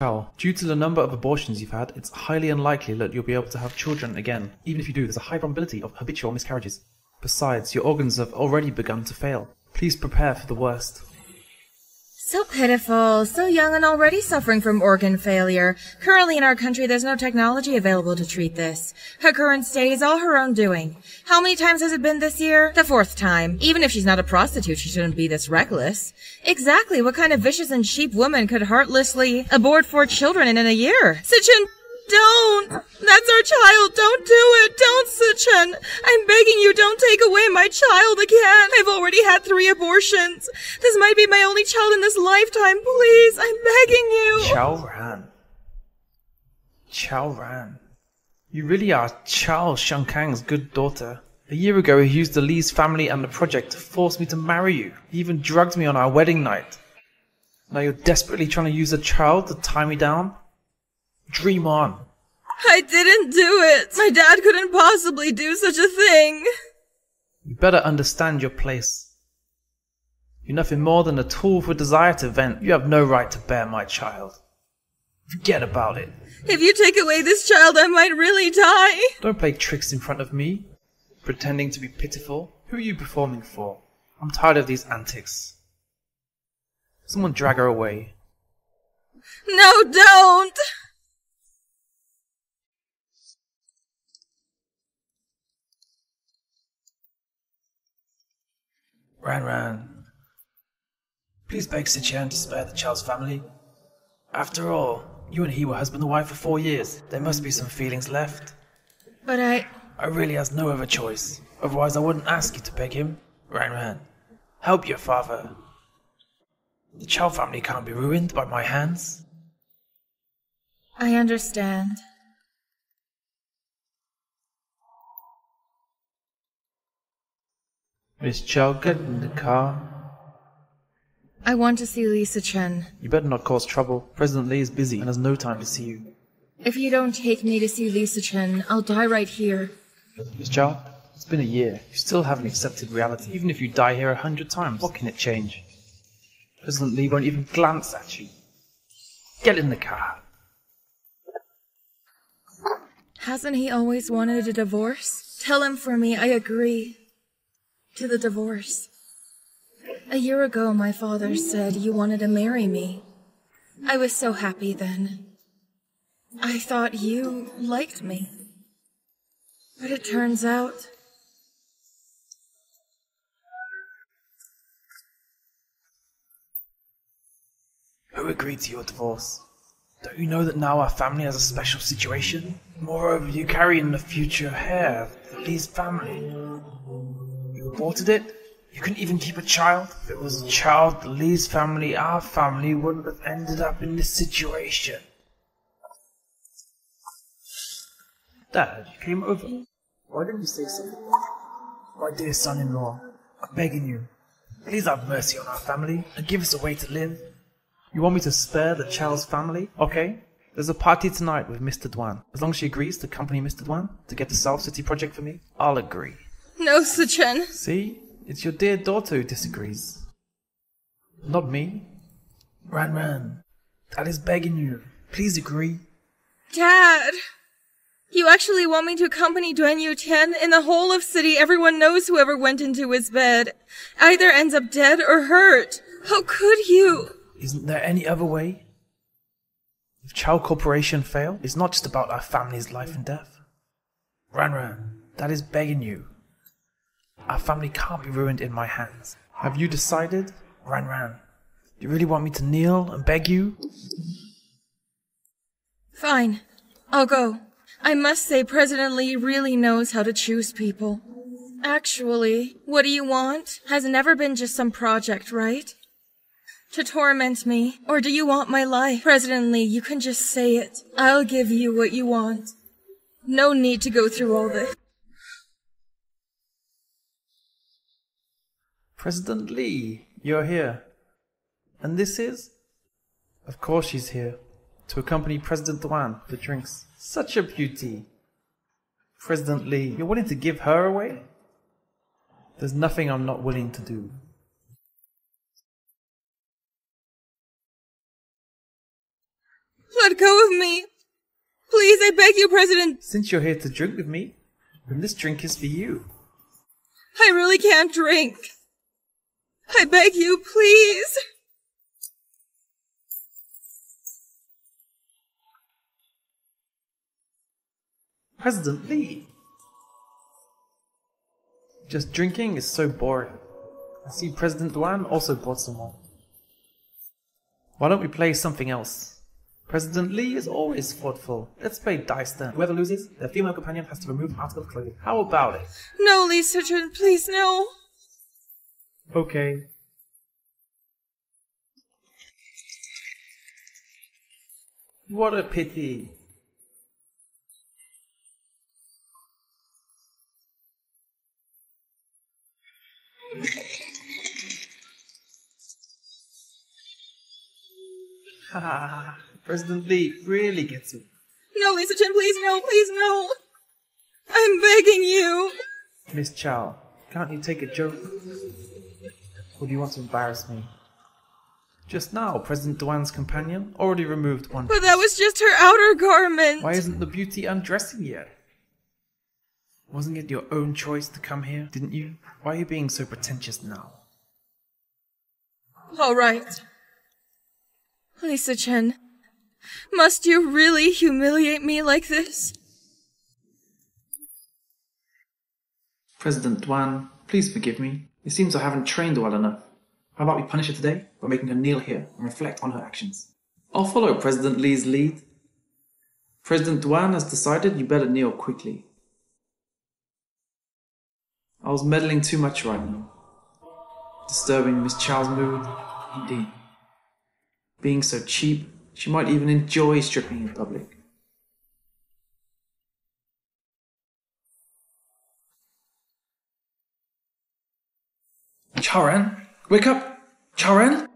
Well, due to the number of abortions you've had, it's highly unlikely that you'll be able to have children again. Even if you do, there's a high probability of habitual miscarriages. Besides, your organs have already begun to fail. Please prepare for the worst. So pitiful, so young and already suffering from organ failure. Currently in our country, there's no technology available to treat this. Her current state is all her own doing. How many times has it been this year? The fourth time. Even if she's not a prostitute, she shouldn't be this reckless. Exactly what kind of vicious and cheap woman could heartlessly abort four children in a year? Sichen, don't! That's our child! Don't do it! Don't, Sichen! I'm begging you, don't take away my child again! I've already had three abortions! This might be my only child in this lifetime, please! I'm begging you! Chao Ran. Chao Ran. You really are Chao Shankang's good daughter. A year ago, he used the Lee's family and the project to force me to marry you. He even drugged me on our wedding night. Now you're desperately trying to use a child to tie me down? Dream on. I didn't do it! My dad couldn't possibly do such a thing! You better understand your place. You're nothing more than a tool for desire to vent. You have no right to bear my child. Forget about it. If you take away this child, I might really die! Don't play tricks in front of me, pretending to be pitiful. Who are you performing for? I'm tired of these antics. Someone drag her away. No, don't! Ran Ran. Please beg Sichen to spare the child's family. After all, you and he were husband and wife for four years. There must be some feelings left. But I. I really has no other choice. Otherwise, I wouldn't ask you to beg him. Ran Ran, help your father. The Chow family can't be ruined by my hands. I understand. Miss Chow, get in the car. I want to see Li Sichen. You better not cause trouble. President Lee is busy and has no time to see you. If you don't take me to see Li Sichen, I'll die right here. Miss Chow, it's been a year. You still haven't accepted reality. Even if you die here a hundred times, what can it change? President Lee won't even glance at you. Get in the car. Hasn't he always wanted a divorce? Tell him for me I agree to the divorce. A year ago, my father said you wanted to marry me. I was so happy then. I thought you liked me. But it turns out. Who agreed to your divorce? Don't you know that now our family has a special situation? Moreover, you carry in the future heir of Lee's family. You it? You couldn't even keep a child? If it was a child, the Lee's family, our family, wouldn't have ended up in this situation. Dad, you came over. Why didn't you say something? My dear son-in-law, I'm begging you, please have mercy on our family and give us a way to live. You want me to spare the child's family? Okay. There's a party tonight with Mr. Duan. As long as she agrees to accompany Mr. Duan to get the South City project for me, I'll agree. No, Sichen. See? It's your dear daughter who disagrees. Not me. Ran Ran, Dad is begging you. Please agree. Dad! You actually want me to accompany Duan Yu Tian? In the whole of city, everyone knows whoever went into his bed either ends up dead or hurt. How could you? Isn't there any other way? If Chow Corporation fail, it's not just about our family's life and death. Ran Ran, Dad is begging you. Our family can't be ruined in my hands. Have you decided? Ran Ran, do you really want me to kneel and beg you? Fine. I'll go. I must say President Lee really knows how to choose people. Actually, what do you want? Has never been just some project, right? To torment me? Or do you want my life? President Lee, you can just say it. I'll give you what you want. No need to go through all this. President Lee, you're here. And this is? Of course she's here. To accompany President Duan for drinks. Such a beauty. President Lee, you're willing to give her away? There's nothing I'm not willing to do. Let go of me. Please, I beg you, President. Since you're here to drink with me, then this drink is for you. I really can't drink. I beg you, please. President Lee. Just drinking is so boring. I see President Duan also brought some more. Why don't we play something else? President Lee is always thoughtful. Let's play dice then. Whoever loses, their female companion has to remove article of clothing. How about it? No, Lee Sichen, please, no. Okay. What a pity. Ha President Lee really gets it. No, Li Sichen, please, no, please, no. I'm begging you. Miss Chow, can't you take a joke? Or do you want to embarrass me? Just now, President Duan's companion already removed one. But that was just her outer garment. Why isn't the beauty undressing yet? Wasn't it your own choice to come here, didn't you? Why are you being so pretentious now? All right. Li Sichen, must you really humiliate me like this? President Duan, please forgive me. It seems I haven't trained well enough. How about we punish her today by making her kneel here and reflect on her actions? I'll follow President Lee's lead. President Duan has decided you better kneel quickly. I was meddling too much right now. Disturbing Miss Chow's mood, indeed. Being so cheap, she might even enjoy stripping in public. Chaoran, wake up! Chaoran?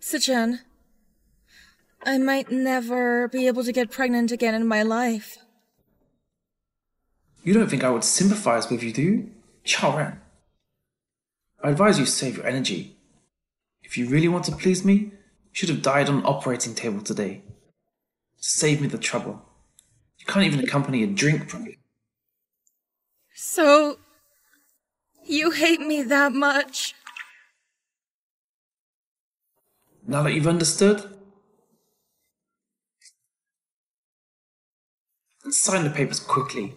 Sichen, I might never be able to get pregnant again in my life. You don't think I would sympathize with you, do you? Chaoran. I advise you save your energy. If you really want to please me, should have died on an operating table today. To save me the trouble. You can't even accompany a drink properly. So, you hate me that much? Now that you've understood, sign the papers quickly.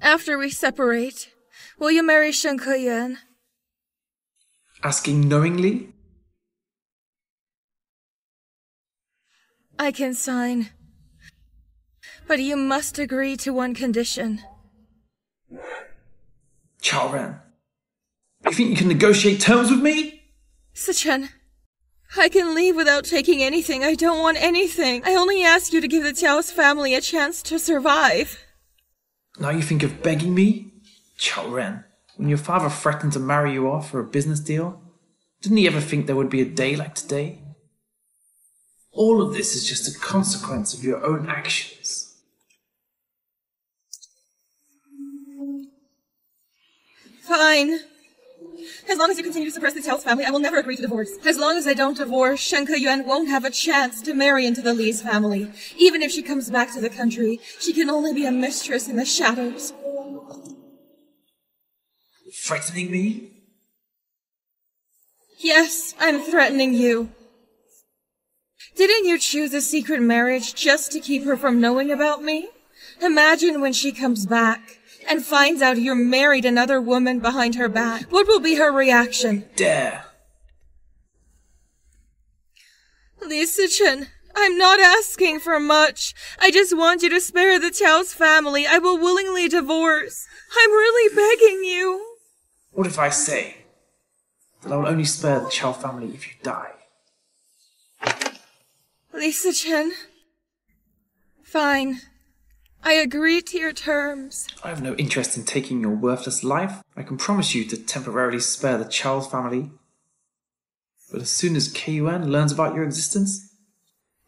After we separate, will you marry Shen Keyuan? Asking knowingly? I can sign. But you must agree to one condition. Chaoran, you think you can negotiate terms with me? Sichen, I can leave without taking anything. I don't want anything. I only ask you to give the Tiao's family a chance to survive. Now you think of begging me? Chaoran, when your father threatened to marry you off for a business deal, didn't he ever think there would be a day like today? All of this is just a consequence of your own actions. Fine. As long as you continue to suppress the Tiao's family, I will never agree to divorce. As long as I don't divorce, Shen Keyuan won't have a chance to marry into the Li's family. Even if she comes back to the country, she can only be a mistress in the shadows. Frightening me? Yes, I'm threatening you. Didn't you choose a secret marriage just to keep her from knowing about me? Imagine when she comes back and finds out you're married another woman behind her back. What will be her reaction? Dare. Li Sichen, I'm not asking for much. I just want you to spare the Tiao's family. I will willingly divorce. I'm really begging you. What if I say that I will only spare the Chow family if you die? Li Chen. Fine. I agree to your terms. I have no interest in taking your worthless life. I can promise you to temporarily spare the Charles family. But as soon as Keyuan learns about your existence,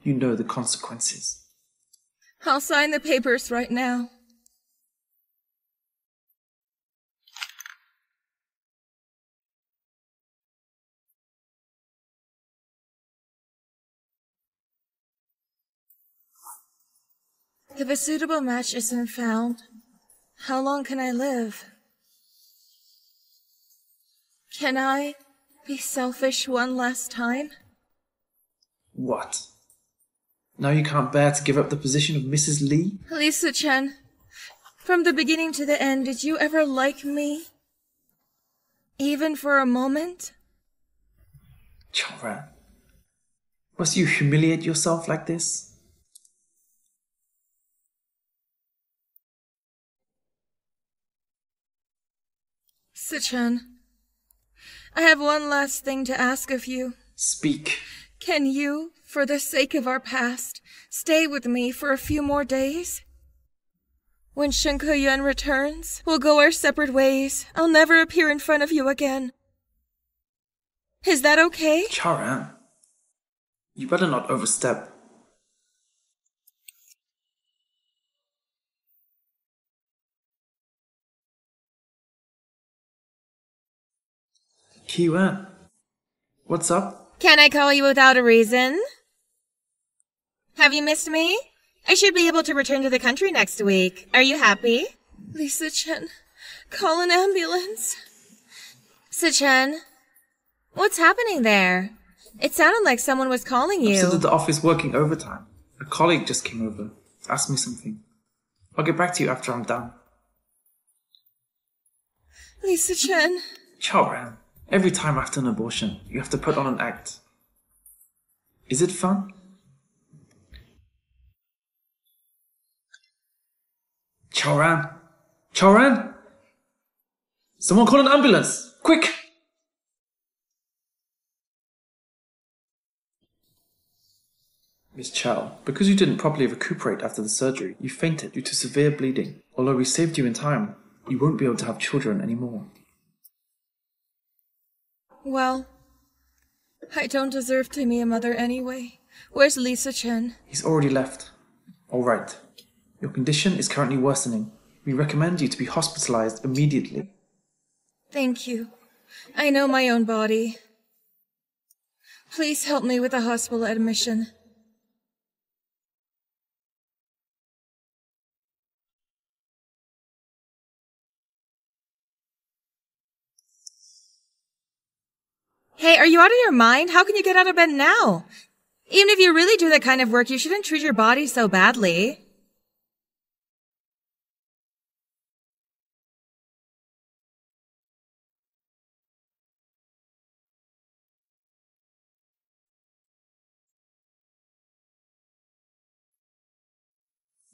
you know the consequences. I'll sign the papers right now. If a suitable match isn't found, how long can I live? Can I be selfish one last time? What? Now you can't bear to give up the position of Mrs. Lee? Li Sichen, from the beginning to the end, did you ever like me? Even for a moment? Chaoran, must you humiliate yourself like this? Sichen, I have one last thing to ask of you. Speak. Can you, for the sake of our past, stay with me for a few more days? When Shen Yuan returns, we'll go our separate ways. I'll never appear in front of you again. Is that okay? Chaoran, you better not overstep. Keyuan, what's up? Can I call you without a reason? Have you missed me? I should be able to return to the country next week. Are you happy? Li Sichen, call an ambulance. Chen, what's happening there? It sounded like someone was calling you. I'm you. still at the office working overtime. A colleague just came over, asked me something. I'll get back to you after I'm done. Li Sichen, Chaoran, every time after an abortion, you have to put on an act. Is it fun? Chaoran! Chaoran! Someone call an ambulance! Quick! Miss Chow, because you didn't properly recuperate after the surgery, you fainted due to severe bleeding. Although we saved you in time, you won't be able to have children anymore. Well, I don't deserve to be a mother anyway. Where's Li Sichen? He's already left. All right. Your condition is currently worsening. We recommend you to be hospitalized immediately. Thank you. I know my own body. Please help me with a hospital admission. Are you out of your mind? How can you get out of bed now? Even if you really do that kind of work, you shouldn't treat your body so badly.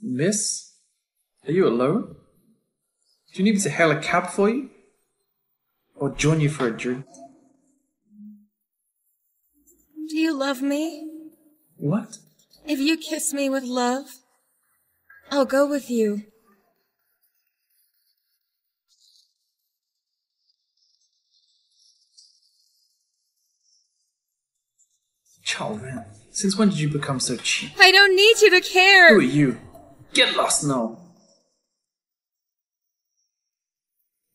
Miss? Are you alone? Do you need me to hail a cab for you? Or join you for a drink? Do you love me? What? If you kiss me with love, I'll go with you. Chaoran, since when did you become so cheap? I don't need you to care! Who are you? Get lost now.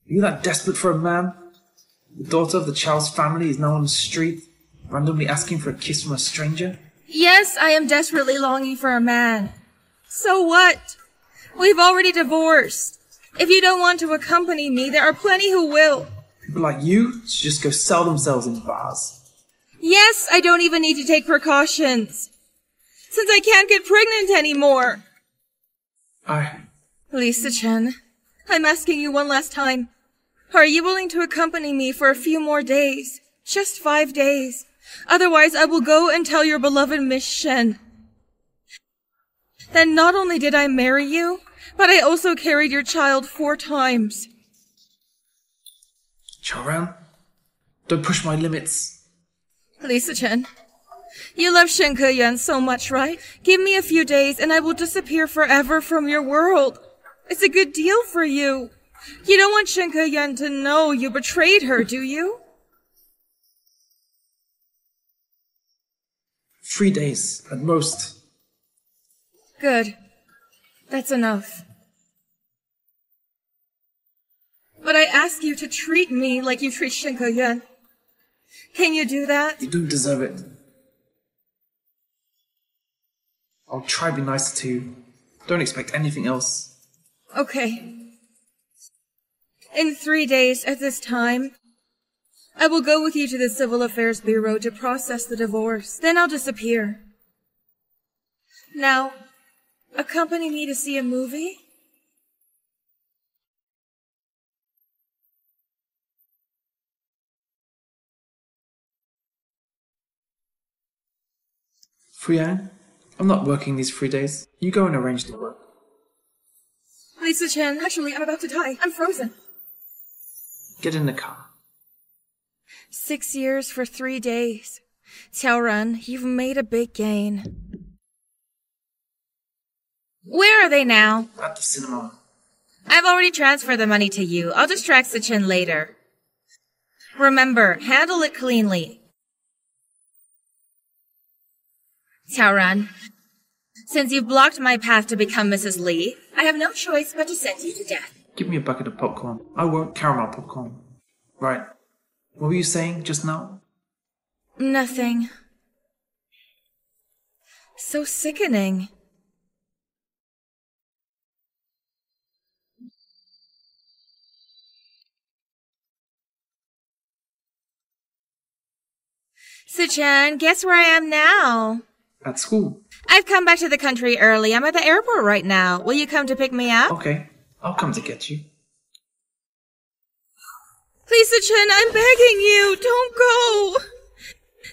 Are you that desperate for a man? The daughter of the Chow's family is now on the street, randomly asking for a kiss from a stranger? Yes, I am desperately longing for a man. So what? We've already divorced. If you don't want to accompany me, there are plenty who will. People like you should just go sell themselves in bars. Yes, I don't even need to take precautions. Since I can't get pregnant anymore. I. Li Sichen, I'm asking you one last time. Are you willing to accompany me for a few more days? Just five days. Otherwise, I will go and tell your beloved Miss Shen. Then not only did I marry you, but I also carried your child four times. Chaoran, don't push my limits. Li Sichen, you love Shen Yuan so much, right? Give me a few days and I will disappear forever from your world. It's a good deal for you. You don't want Shen Yuan to know you betrayed her, do you? Three days, at most. Good. That's enough. But I ask you to treat me like you treat Shen Keyuan. Can you do that? You don't deserve it. I'll try to be nicer to you. Don't expect anything else. Okay. In three days at this time, I will go with you to the Civil Affairs Bureau to process the divorce. Then I'll disappear. Now, accompany me to see a movie? Fuyang, I'm not working these three days. You go and arrange the work. Li Sichen, actually, I'm about to die. I'm frozen. Get in the car. Six years for three days. Xiaoran, you've made a big gain. Where are they now? At the cinema. I've already transferred the money to you. I'll distract Sichen later. Remember, handle it cleanly. Xiaoran, since you've blocked my path to become Mrs. Lee, I have no choice but to send you to death. Give me a bucket of popcorn. I won't caramel popcorn. Right. What were you saying just now? Nothing. So sickening. Sichen, guess where I am now? At school. I've come back to the country early. I'm at the airport right now. Will you come to pick me up? Okay. I'll come to get you. Please, Chen, I'm begging you. Don't go.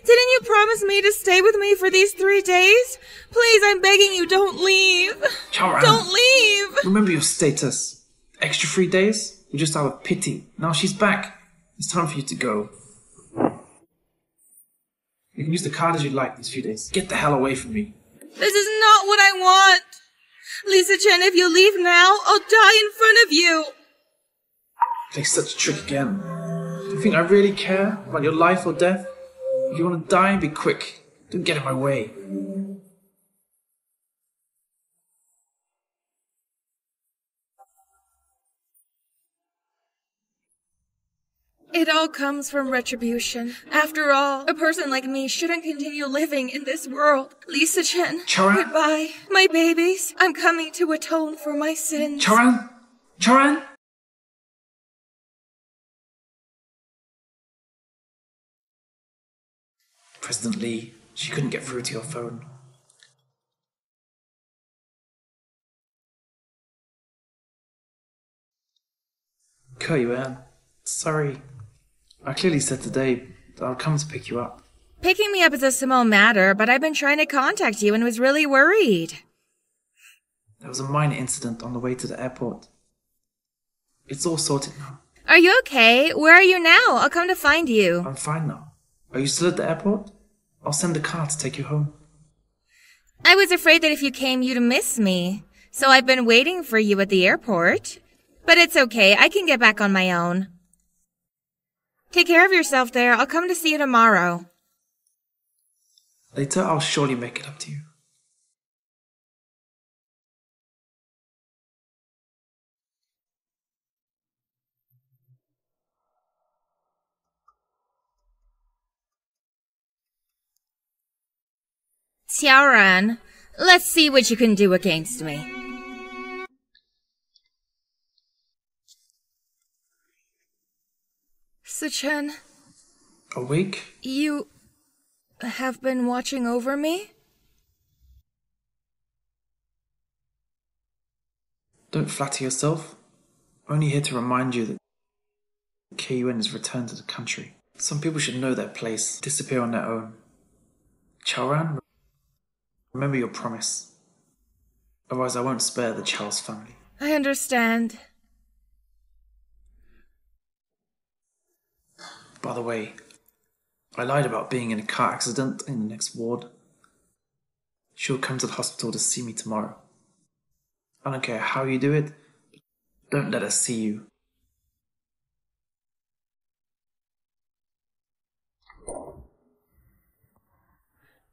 Didn't you promise me to stay with me for these three days? Please, I'm begging you, don't leave. Chaoran. Don't leave. Remember your status. Extra three days? You're just out of pity. Now she's back. It's time for you to go. You can use the card as you like these few days. Get the hell away from me. This is not what I want. Li Sichen, if you leave now, I'll die in front of you. Play such a trick again. Do you think I really care about your life or death? If you want to die, be quick. Don't get in my way. It all comes from retribution. After all, a person like me shouldn't continue living in this world. Li Sichen, Chaoran? goodbye. My babies, I'm coming to atone for my sins. Charan? Charan? President Lee, she couldn't get through to your phone. Ke Yuan, sorry. I clearly said today that I'll come to pick you up. Picking me up is a small matter, but I've been trying to contact you and was really worried. There was a minor incident on the way to the airport. It's all sorted now. Are you okay? Where are you now? I'll come to find you. I'm fine now. Are you still at the airport? I'll send a car to take you home. I was afraid that if you came, you'd miss me. So I've been waiting for you at the airport. But it's okay. I can get back on my own. Take care of yourself there. I'll come to see you tomorrow. Later, I'll surely make it up to you. Xiaoran, let's see what you can do against me. Sichen, Awake? you have been watching over me? Don't flatter yourself. Only here to remind you that Keyuan has returned to the country. Some people should know their place, disappear on their own. Chaoran, remember your promise. Otherwise, I won't spare the Charles family. I understand. By the way, I lied about being in a car accident in the next ward. She'll come to the hospital to see me tomorrow. I don't care how you do it, don't let her see you.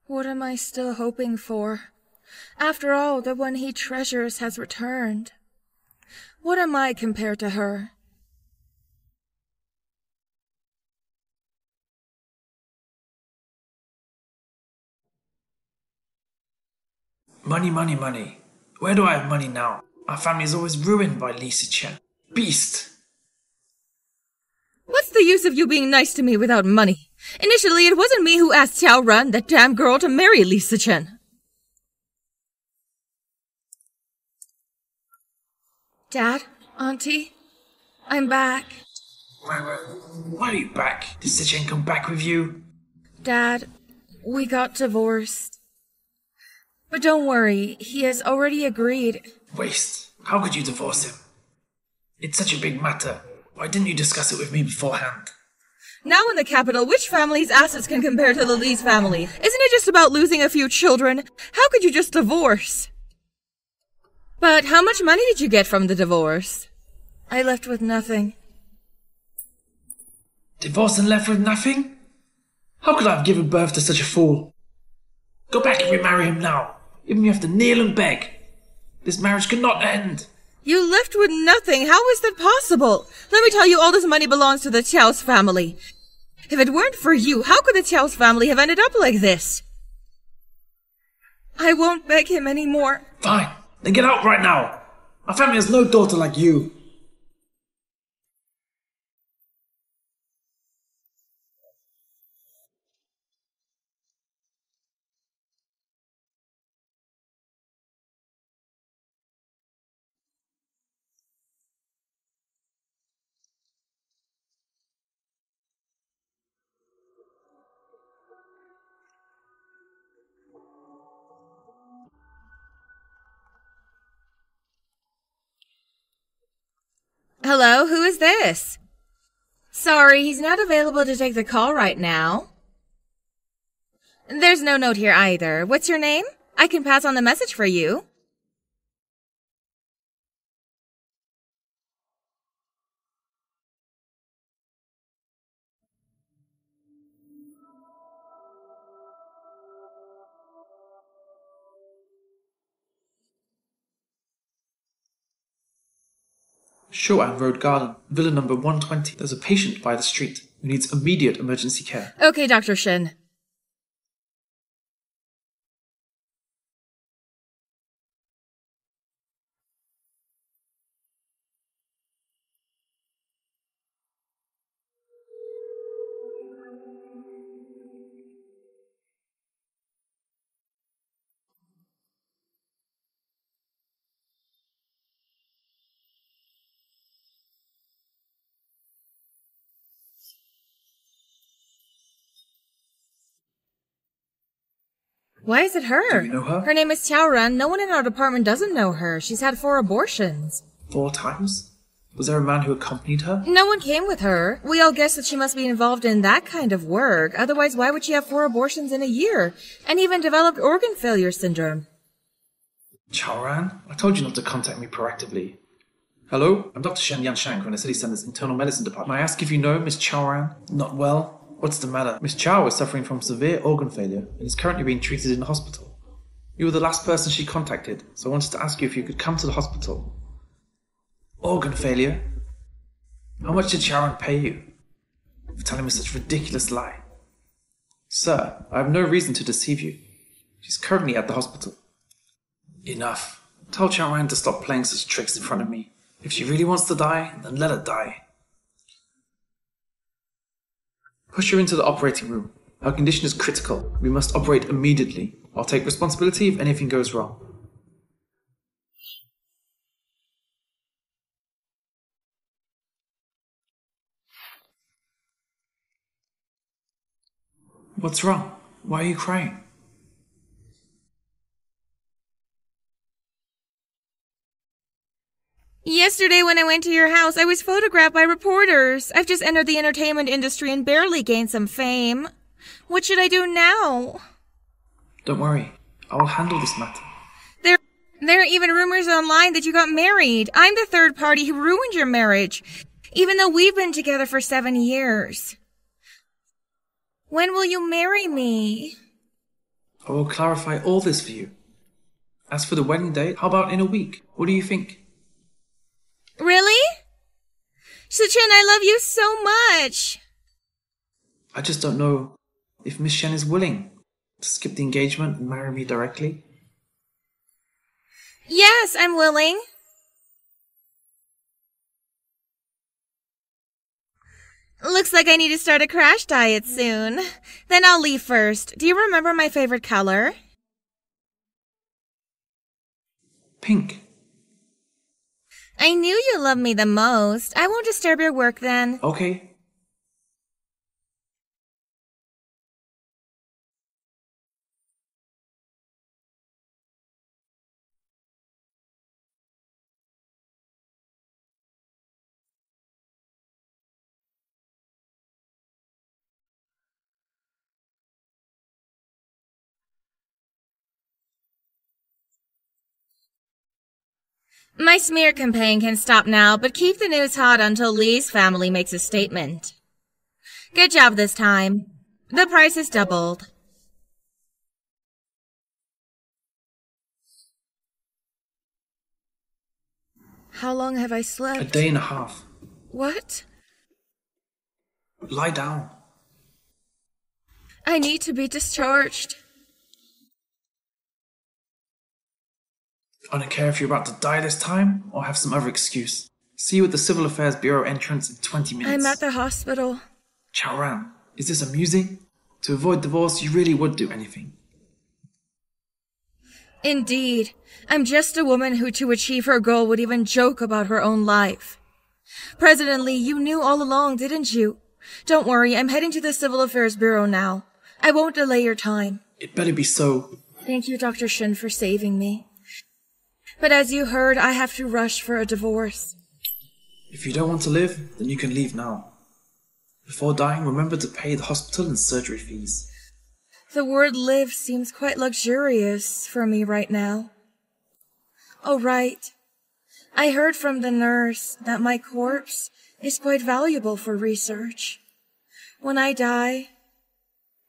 What am I still hoping for? After all, the one he treasures has returned. What am I compared to her? Money, money, money. Where do I have money now? Our family is always ruined by Li Sichen. Beast! What's the use of you being nice to me without money? Initially, it wasn't me who asked Xiao Ran, that damn girl, to marry Li Sichen. Dad, Auntie, I'm back. Why, why, why are you back? Did Chen come back with you? Dad, we got divorced. But don't worry, he has already agreed. Waste. How could you divorce him? It's such a big matter. Why didn't you discuss it with me beforehand? Now in the capital, which family's assets can compare to the Lee's family? Isn't it just about losing a few children? How could you just divorce? But how much money did you get from the divorce? I left with nothing. Divorced and left with nothing? How could I have given birth to such a fool? Go back and remarry him now. Even if you have to kneel and beg. This marriage cannot end. You left with nothing. How is that possible? Let me tell you, all this money belongs to the Chaos family. If it weren't for you, how could the Chaos family have ended up like this? I won't beg him anymore. Fine. Then get out right now. Our family has no daughter like you. Hello, who is this? Sorry, he's not available to take the call right now. There's no note here either. What's your name? I can pass on the message for you. Shouan Road Garden, villa number 120. There's a patient by the street who needs immediate emergency care. Okay, Dr. Shen. Why is it her? Do you know her? Her name is Xiaoran. No one in our department doesn't know her. She's had four abortions. Four times? Was there a man who accompanied her? No one came with her. We all guess that she must be involved in that kind of work. Otherwise, why would she have four abortions in a year? And even developed organ failure syndrome. Chaoran? I told you not to contact me proactively. Hello? I'm Dr. Shen Yanshang from the City Center's Internal Medicine Department. May I ask if you know Miss Chaoran? Not well? What's the matter? Miss Chow is suffering from severe organ failure and is currently being treated in the hospital. You were the last person she contacted, so I wanted to ask you if you could come to the hospital. Organ failure? How much did Sharon pay you for telling me such a ridiculous lie? Sir, I have no reason to deceive you. She's currently at the hospital. Enough. Tell Sharon to stop playing such tricks in front of me. If she really wants to die, then let her die. Push her into the operating room. Her condition is critical. We must operate immediately. I'll take responsibility if anything goes wrong. What's wrong? Why are you crying? Yesterday, when I went to your house, I was photographed by reporters. I've just entered the entertainment industry and barely gained some fame. What should I do now? Don't worry. I will handle this matter. There, there are even rumors online that you got married. I'm the third party who ruined your marriage, even though we've been together for seven years. When will you marry me? I will clarify all this for you. As for the wedding date, how about in a week? What do you think? Really? Sichen, I love you so much. I just don't know if Miss Shen is willing to skip the engagement and marry me directly. Yes, I'm willing. Looks like I need to start a crash diet soon. Then I'll leave first. Do you remember my favorite color? Pink. I knew you loved me the most. I won't disturb your work then. Okay. My smear campaign can stop now, but keep the news hot until Lee's family makes a statement. Good job this time. The price is doubled. How long have I slept? A day and a half. What? Lie down. I need to be discharged. I don't care if you're about to die this time or have some other excuse. See you at the Civil Affairs Bureau entrance in 20 minutes. I'm at the hospital. Chaoran, is this amusing? To avoid divorce, you really would do anything. Indeed. I'm just a woman who, to achieve her goal, would even joke about her own life. President Lee, you knew all along, didn't you? Don't worry, I'm heading to the Civil Affairs Bureau now. I won't delay your time. It better be so. Thank you, Dr. Shen, for saving me. But as you heard, I have to rush for a divorce. If you don't want to live, then you can leave now. Before dying, remember to pay the hospital and surgery fees. The word live seems quite luxurious for me right now. Oh, right. I heard from the nurse that my corpse is quite valuable for research. When I die,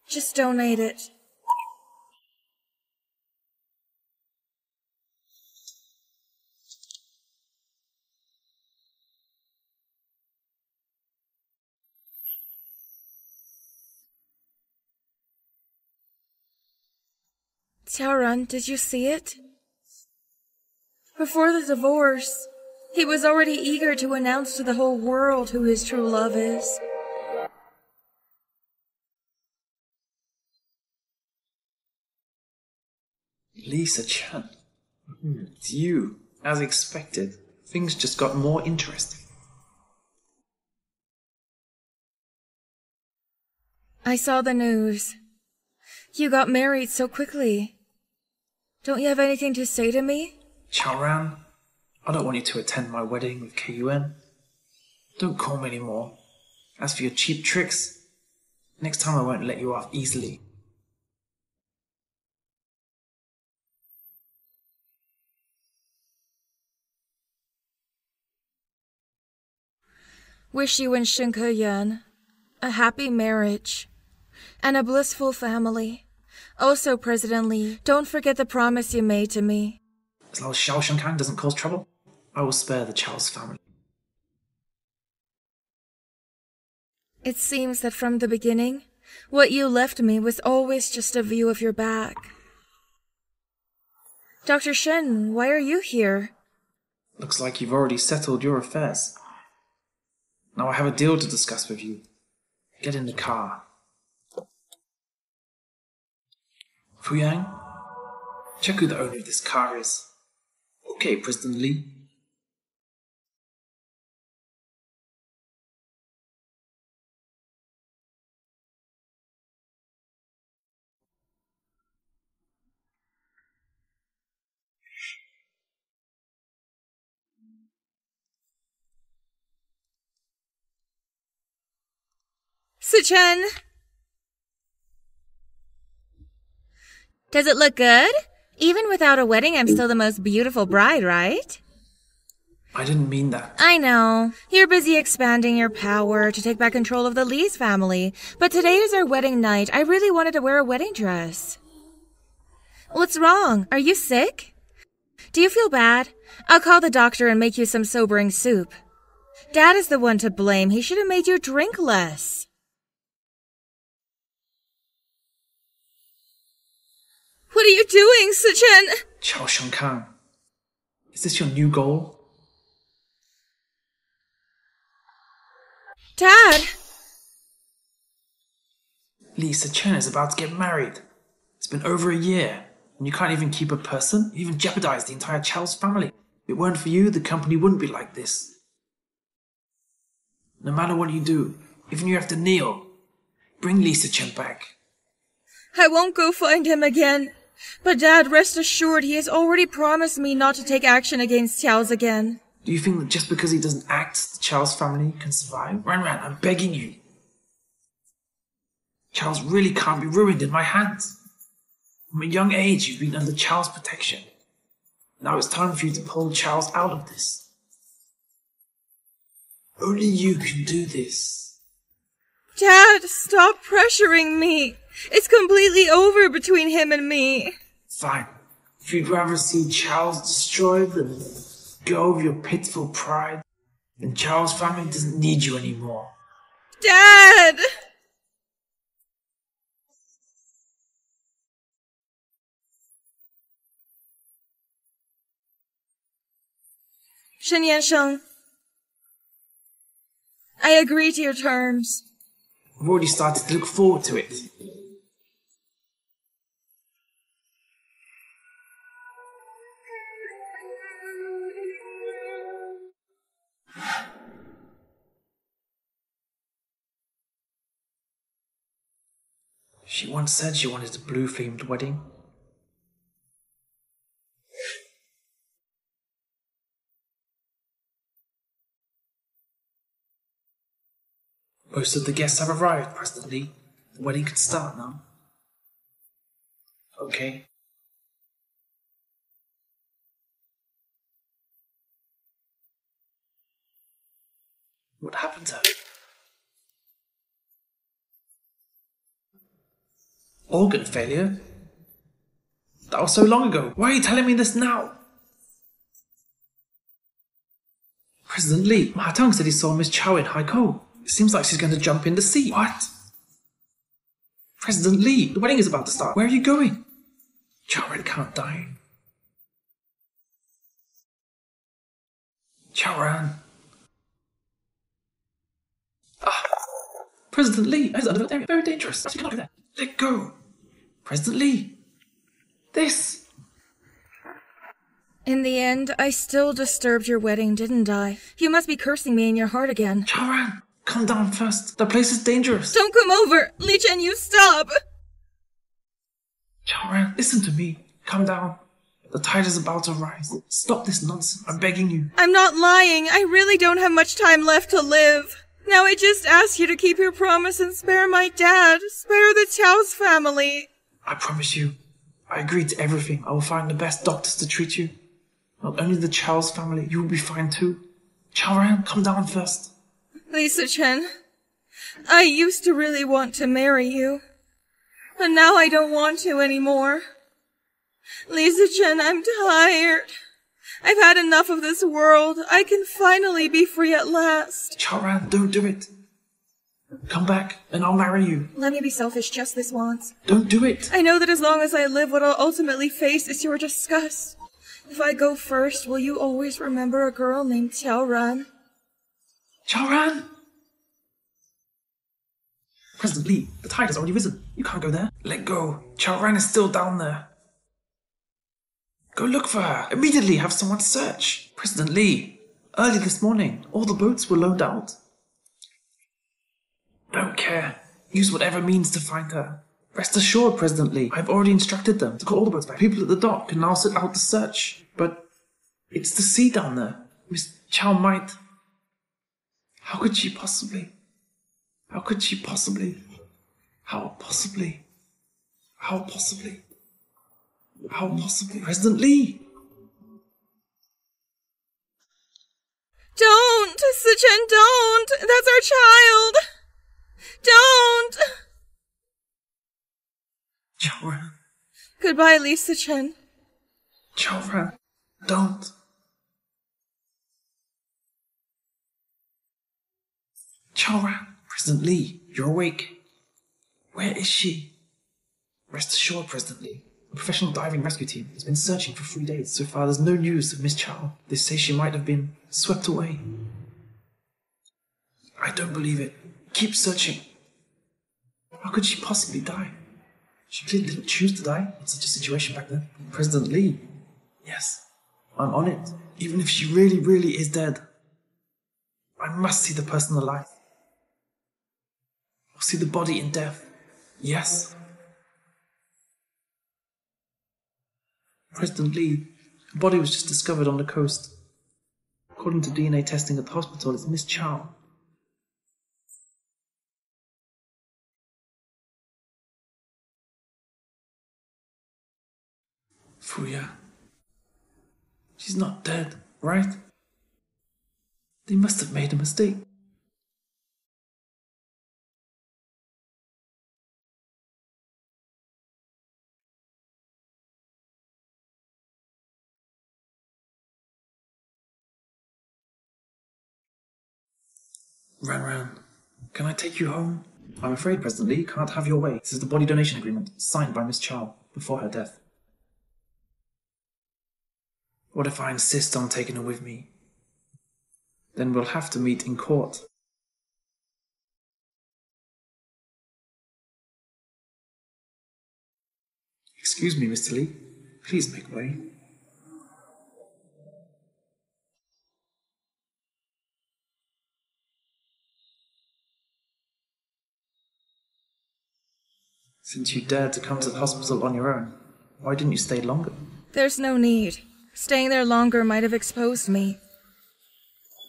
just donate it. Xiaoran, did you see it? Before the divorce, he was already eager to announce to the whole world who his true love is. Li Sichen. It's you. As expected. Things just got more interesting. I saw the news. You got married so quickly. Don't you have anything to say to me? Chaoran, I don't want you to attend my wedding with Keyuan. Don't call me anymore. As for your cheap tricks, next time I won't let you off easily. Wish you and Shen Keyuan a happy marriage and a blissful family. Also, President Lee, don't forget the promise you made to me. As long as Xiao Shunkang doesn't cause trouble, I will spare the Chao's family. It seems that from the beginning, what you left me was always just a view of your back. Dr. Shen, why are you here? Looks like you've already settled your affairs. Now I have a deal to discuss with you. Get in the car. Fuyang, check who the owner of this car is. Okay, President Lee. Sichen! Does it look good? Even without a wedding, I'm still the most beautiful bride, right? I didn't mean that. I know. You're busy expanding your power to take back control of the Lee's family. But today is our wedding night. I really wanted to wear a wedding dress. What's wrong? Are you sick? Do you feel bad? I'll call the doctor and make you some sobering soup. Dad is the one to blame. He should have made you drink less. What are you doing, Sichen? Chao Shengkang, is this your new goal? Dad! Li Sichen is about to get married. It's been over a year, and you can't even keep a person? You even jeopardized the entire Chow's family. If it weren't for you, the company wouldn't be like this. No matter what you do, even if you have to kneel, bring Li Sichen back. I won't go find him again. But Dad, rest assured, he has already promised me not to take action against Xiao's again. Do you think that just because he doesn't act, the Chow's family can survive? Ran Ran, I'm begging you. Charles really can't be ruined in my hands. From a young age, you've been under Chow's protection. Now it's time for you to pull Charles out of this. Only you can do this. Dad, stop pressuring me. It's completely over between him and me. Fine. If you'd rather see Charles destroyed than go of your pitiful pride, then Charles' family doesn't need you anymore. Dad! Shen Yansheng, I agree to your terms. I've already started to look forward to it. She once said she wanted a blue themed wedding. Most of the guests have arrived, President Lee. The wedding can start now. Okay. What happened to her? Organ failure? That was so long ago. Why are you telling me this now? President Lee, Ma Tong said he saw Miss Chow in Haikou. It seems like she's going to jump in the sea. What? President Lee, the wedding is about to start. Where are you going? Chow Ren can't die. Chow Ren. Ah. President Lee, that is under. Very dangerous. You cannot do that. Let go. President Lee. This. In the end, I still disturbed your wedding, didn't I? You must be cursing me in your heart again. Ren, calm down first. The place is dangerous. Don't come over! Li Chen, you stop! Chow Ren, listen to me. Calm down. The tide is about to rise. Stop this nonsense. I'm begging you. I'm not lying. I really don't have much time left to live. Now I just ask you to keep your promise and spare my dad. Spare the Chow's family. I promise you. I agreed to everything. I will find the best doctors to treat you. Not only the Chow's family, you will be fine too. Chow Ren, come down first. Li Sichen, I used to really want to marry you. But now I don't want to anymore. Li Sichen, I'm tired. I've had enough of this world. I can finally be free at last. Chow Ren, don't do it. Come back, and I'll marry you. Let me be selfish just this once. Don't do it. I know that as long as I live, what I'll ultimately face is your disgust. If I go first, will you always remember a girl named Ran? Chow Ren! President Lee, the tide has already risen. You can't go there. Let go. Ren is still down there. Go look for her. Immediately have someone search. President Lee, early this morning, all the boats were loaned out. Don't care. Use whatever means to find her. Rest assured, President Lee, I've already instructed them to call all the boats back. People at the dock can now set out the search. But it's the sea down there. Miss Chow might. How could she possibly? How could she possibly? How possibly? How possibly? How possibly? President Lee! Don't! Sichen, don't! That's our child! Don't! Chow Ren. Goodbye, Li Sichen. Xiaoran, don't. Xiaoran, President Lee, you're awake. Where is she? Rest assured, President Lee. A professional diving rescue team has been searching for three days. So far, there's no news of Miss Chow. They say she might have been swept away. I don't believe it. Keep searching. How could she possibly die? She clearly didn't choose to die in such a situation back then. President Lee. Yes, I'm on it. Even if she really, really is dead. I must see the person alive. I'll see the body in death. Yes. President Lee, the body was just discovered on the coast. According to DNA testing at the hospital, it's Miss Chow. Fuya. She's not dead, right? They must have made a mistake. Ran Ran, can I take you home? I'm afraid, President Lee, can't have your way. This is the body donation agreement signed by Miss Chow before her death. What if I insist on taking her with me? Then we'll have to meet in court. Excuse me, Mr. Lee. Please make way. Since you dared to come to the hospital on your own, why didn't you stay longer? There's no need. Staying there longer might have exposed me.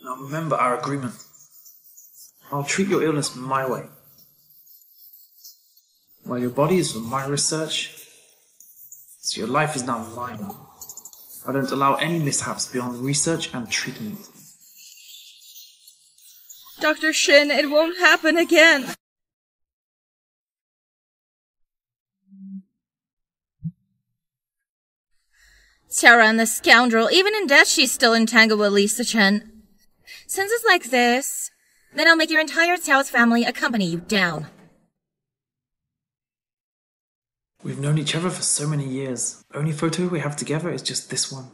Now remember our agreement. I'll treat your illness my way. While your body is for my research, so your life is now mine. I don't allow any mishaps beyond research and treatment. Dr. Shin, it won't happen again. Xiaoran, the scoundrel, even in death she's still entangled with Li Sichen. Since it's like this, then I'll make your entire Xiao's family accompany you down. We've known each other for so many years. Only photo we have together is just this one.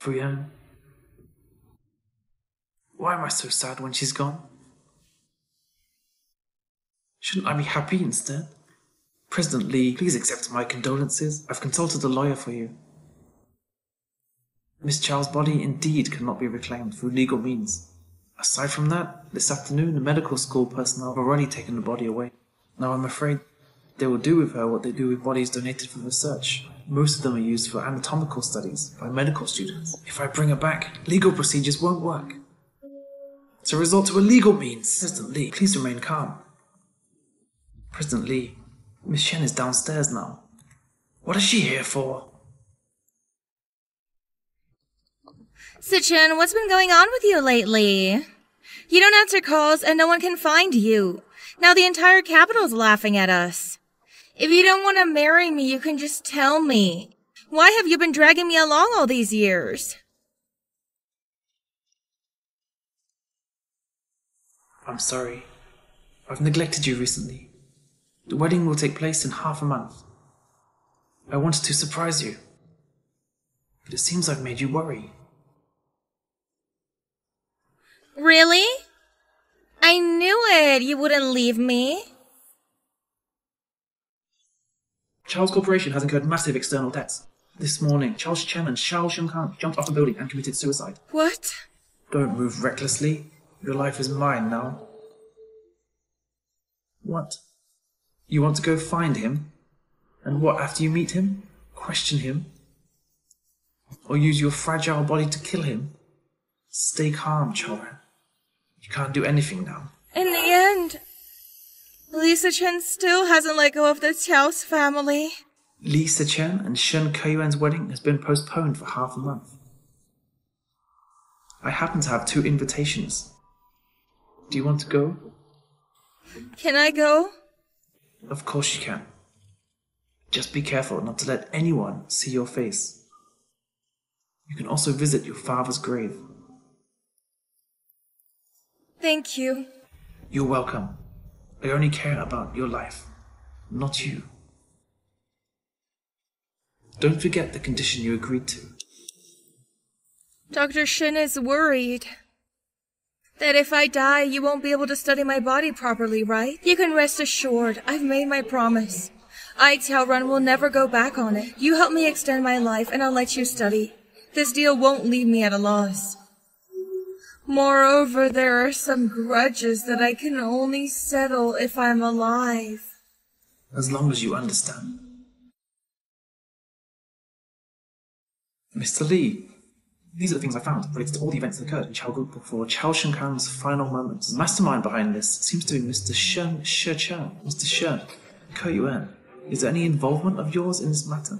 Fuyang. Why am I so sad when she's gone? Shouldn't I be happy instead? President Lee, please accept my condolences. I've consulted a lawyer for you. Miss Chow's body indeed cannot be reclaimed through legal means. Aside from that, this afternoon the medical school personnel have already taken the body away. Now I'm afraid they will do with her what they do with bodies donated for research. Most of them are used for anatomical studies by medical students. If I bring her back, legal procedures won't work. To resort to illegal means. President Lee, please remain calm. President Lee, Miss Shen is downstairs now. What is she here for? Sichen, what's been going on with you lately? You don't answer calls and no one can find you. Now the entire capital's laughing at us. If you don't want to marry me, you can just tell me. Why have you been dragging me along all these years? I'm sorry. I've neglected you recently. The wedding will take place in half a month. I wanted to surprise you. But it seems I've made you worry. Really? I knew it! You wouldn't leave me. Charles Corporation has incurred massive external debts. This morning, Charles Chen and Xiao Shengkang jumped off a building and committed suicide. What? Don't move recklessly. Your life is mine now. What? You want to go find him? And what after you meet him? Question him? Or use your fragile body to kill him? Stay calm, children. You can't do anything now. In the end, Li Sichen still hasn't let go of the Qiao's family. Li Sichen and Shen Keyuan's wedding has been postponed for half a month. I happen to have two invitations. Do you want to go? Can I go? Of course you can. Just be careful not to let anyone see your face. You can also visit your father's grave. Thank you. You're welcome. I only care about your life, not you. Don't forget the condition you agreed to. Dr. Shin is worried that if I die, you won't be able to study my body properly, right? You can rest assured, I've made my promise. I, Tiao Run, will never go back on it. You help me extend my life, and I'll let you study. This deal won't leave me at a loss. Moreover, there are some grudges that I can only settle if I'm alive. As long as you understand. Mr. Lee, these are the things I found related to all the events that occurred in Chao before Chao Shenkang's final moments. The mastermind behind this seems to be Mr. Shen Shechang. Mr. Shen, Ke Yuan, is there any involvement of yours in this matter?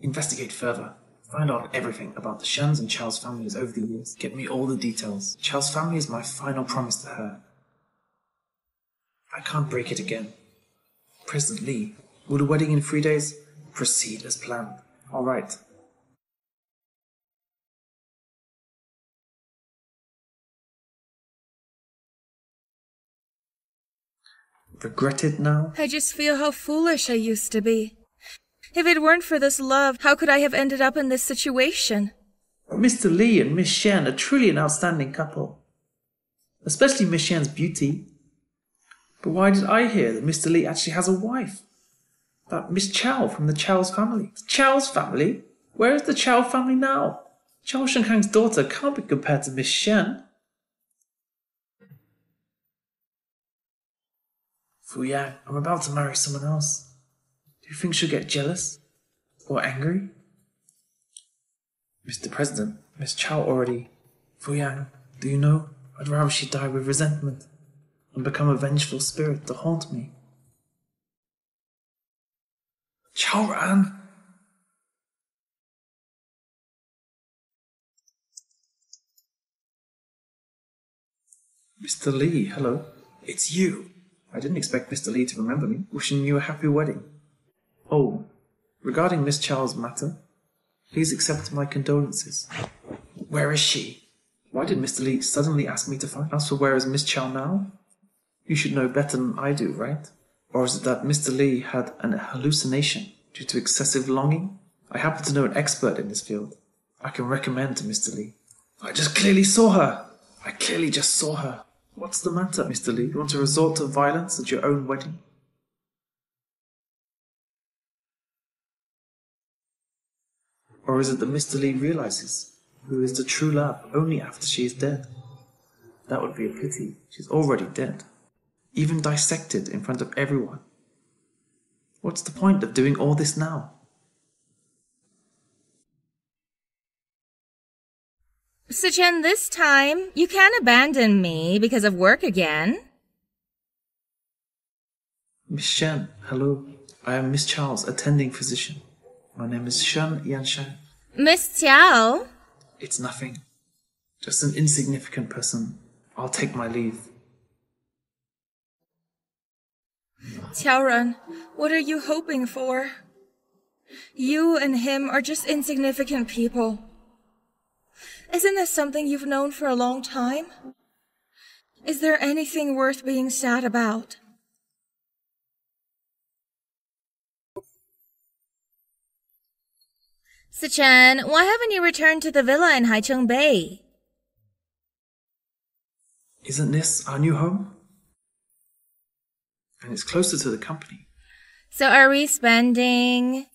Investigate further. Find out everything about the Shens and Chao's families over the years. Get me all the details. Chao's family is my final promise to her. I can't break it again. President will the wedding in three days proceed as planned? All right. Regret it now? I just feel how foolish I used to be. If it weren't for this love, how could I have ended up in this situation? Mr. Lee and Miss Shen are truly an outstanding couple. Especially Miss Shen's beauty. But why did I hear that Mr. Lee actually has a wife? That Miss Chow from the Chow's family. The Chow's family? Where is the Chow family now? Chao Shenkang's daughter can't be compared to Miss Shen. Fu Yang, I'm about to marry someone else. Do you think she'll get jealous? Or angry? Mr. President, Miss Chow already. Fu Yang, do you know? I'd rather she die with resentment and become a vengeful spirit to haunt me. Chow Ran! Mr. Lee, hello. It's you. I didn't expect Mr. Lee to remember me. Wishing you a happy wedding. Oh, regarding Miss Chow's matter, please accept my condolences. Where is she? Why did Mr. Lee suddenly ask me to find? As for where is Miss Chow now? You should know better than I do, right? Or is it that Mr. Lee had an hallucination due to excessive longing? I happen to know an expert in this field. I can recommend to Mr. Lee. I just clearly saw her. I clearly just saw her. What's the matter, Mr. Lee? You want to resort to violence at your own wedding? Or is it that Mr. Lee realizes who is the true love only after she is dead? That would be a pity. She's already dead. Even dissected in front of everyone. What's the point of doing all this now? Sichen, this time, you can't abandon me because of work again. Miss Shen, hello. I am Miss Charles, attending physician. My name is Shen Yanshan. Miss Tiao? It's nothing. Just an insignificant person. I'll take my leave. Tiaoran, what are you hoping for? You and him are just insignificant people. Isn't this something you've known for a long time? Is there anything worth being sad about? Sichen, why haven't you returned to the villa in Haicheng Bay? Isn't this our new home? And it's closer to the company. So are we spending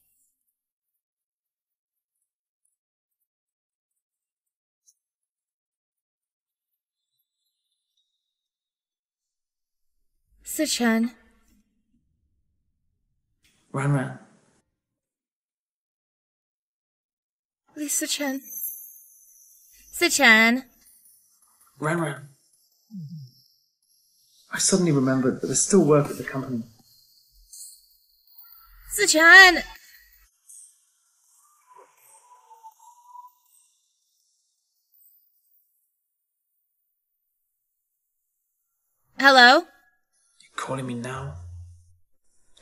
Sichen. Ran Ran. Lisa Chen. Sichen. Ran Ran. I suddenly remembered that there's still work at the company. Sichen. Hello? You calling me now?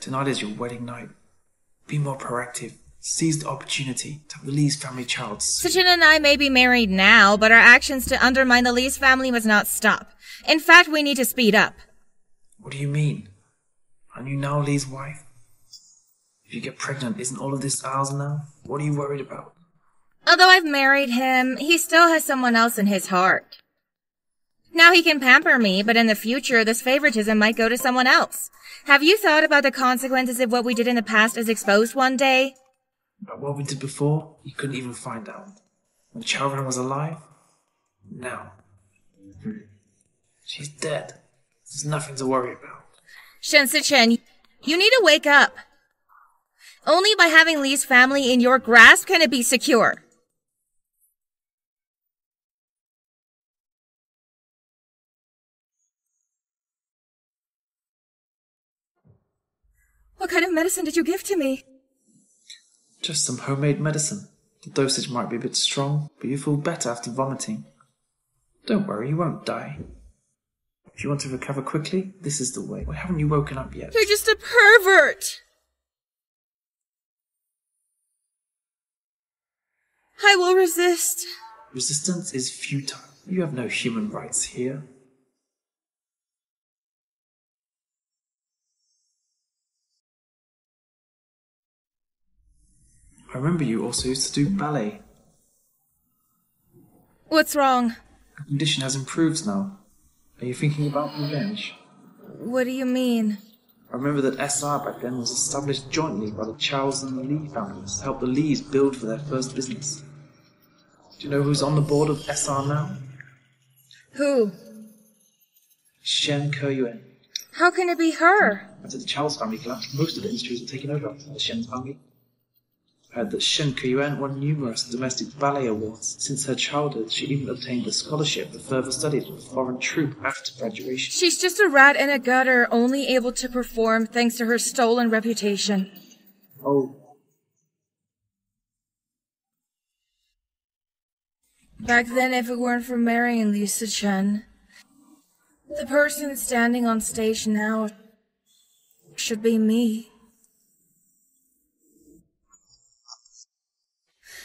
Tonight is your wedding night. Be more proactive. Seize the opportunity to have the Lee's family child. Sichen and I may be married now, but our actions to undermine the Lee's family must not stop. In fact, we need to speed up. What do you mean? Aren't you now Lee's wife? If you get pregnant, isn't all of this ours now? What are you worried about? Although I've married him, he still has someone else in his heart. Now he can pamper me, but in the future, this favoritism might go to someone else. Have you thought about the consequences if what we did in the past is exposed one day? But what we did before, you couldn't even find out. When Chaoran was alive? Now. She's dead. There's nothing to worry about. Shen Sichen, you need to wake up. Only by having Lee's family in your grasp can it be secure. What kind of medicine did you give to me? Just some homemade medicine. The dosage might be a bit strong, but you feel better after vomiting. Don't worry, you won't die. If you want to recover quickly, this is the way. Why haven't you woken up yet? You're just a pervert! I will resist. Resistance is futile. You have no human rights here. I remember you also used to do ballet. What's wrong? Your condition has improved now. Are you thinking about revenge? What do you mean? I remember that SR back then was established jointly by the Charles and the Lee families to help the Lees build for their first business. Do you know who's on the board of SR now? Who? Shen Ke-Yuan. How can it be her? After the Charles family collapsed, most of the industries were taken over by the Shen family. Heard that Shen Ke-Yuan won numerous domestic ballet awards. Since her childhood, she even obtained a scholarship for further studies with a foreign troupe after graduation. She's just a rat in a gutter, only able to perform thanks to her stolen reputation. Oh, Back then, if it weren't for marrying Li Sichen, the person standing on stage now should be me.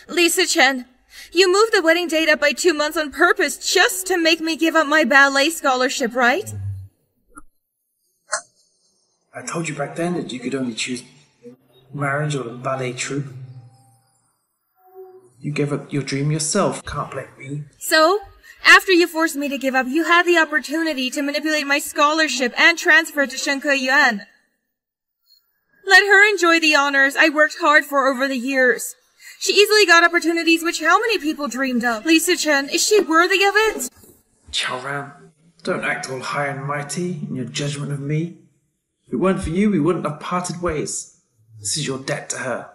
Li Sichen, you moved the wedding date up by two months on purpose just to make me give up my ballet scholarship, right? I told you back then that you could only choose marriage or the ballet troupe. You gave up your dream yourself. Can't blame me. So, after you forced me to give up, you had the opportunity to manipulate my scholarship and transfer to Shen Keyuan. Let her enjoy the honors I worked hard for over the years. She easily got opportunities which how many people dreamed of? Li Sichen, is she worthy of it? Chaoran, don't act all high and mighty in your judgment of me. If it weren't for you, we wouldn't have parted ways. This is your debt to her.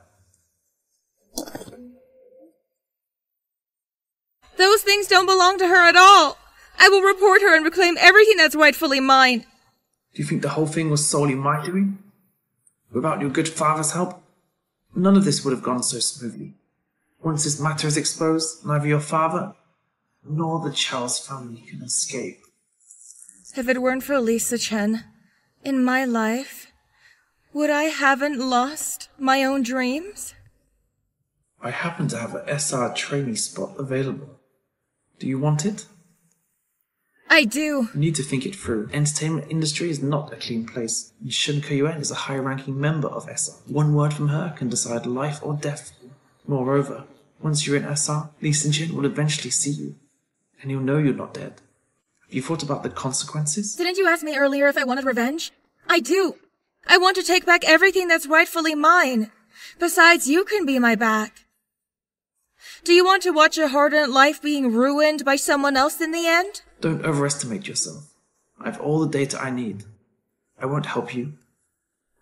Those things don't belong to her at all. I will report her and reclaim everything that's rightfully mine. Do you think the whole thing was solely my doing? Without your good father's help, none of this would have gone so smoothly. Once this matter is exposed, neither your father nor the Charles family can escape. If it weren't for Li Sichen, in my life, would I haven't lost my own dreams? I happen to have a SR training spot available. Do you want it? I do. You need to think it through. Entertainment industry is not a clean place. And Shen Keyuan is a high-ranking member of SR. One word from her can decide life or death. Moreover, once you're in SR, Lee Sinjin will eventually see you, and he'll know you're not dead. Have you thought about the consequences? Didn't you ask me earlier if I wanted revenge? I do. I want to take back everything that's rightfully mine. Besides, you can be my back. Do you want to watch a hard-earned life being ruined by someone else in the end? Don't overestimate yourself. I have all the data I need. I won't help you.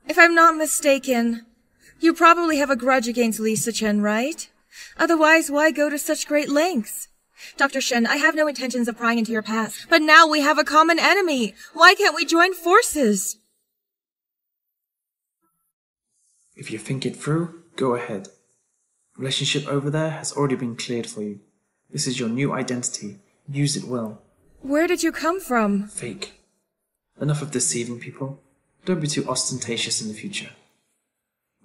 If I'm not mistaken, you probably have a grudge against Li Sichen, right? Otherwise, why go to such great lengths? Dr. Shen, I have no intentions of prying into your past, but now we have a common enemy. Why can't we join forces? If you think it through, go ahead. Relationship over there has already been cleared for you. This is your new identity. Use it well. Where did you come from? Fake. Enough of deceiving people. Don't be too ostentatious in the future.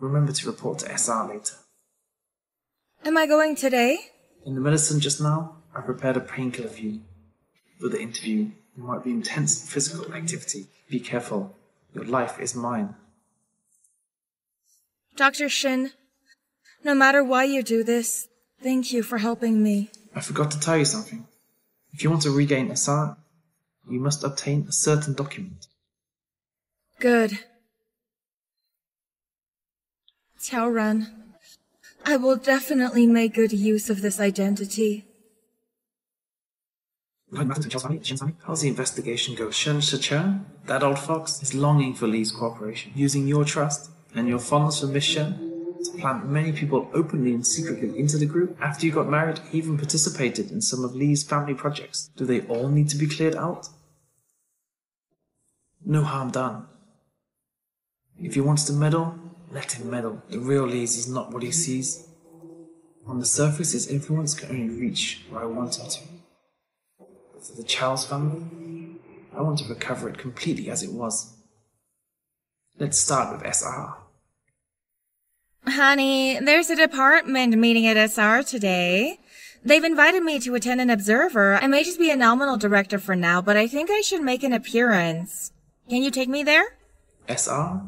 Remember to report to SR later. Am I going today? In the medicine just now, I prepared a painkiller for you. For the interview, there might be intense physical activity. Be careful. Your life is mine. Dr. Shin, no matter why you do this, thank you for helping me. I forgot to tell you something. If you want to regain SR, you must obtain a certain document. Good. Xiao Ran, I will definitely make good use of this identity. How's the investigation go? Shen Shichen, that old fox, is longing for Li's cooperation, using your trust and your fondness for Miss Shen to plant many people openly and secretly into the group. After you got married, he even participated in some of Li's family projects. Do they all need to be cleared out? No harm done. If he wants to meddle, let him meddle. The real Li's is not what he sees. On the surface, his influence can only reach where I want him to. But for the Charles family, I want to recover it completely as it was. Let's start with SR. Honey, there's a department meeting at SR today. They've invited me to attend an observer. I may just be a nominal director for now, but I think I should make an appearance. Can you take me there? SR?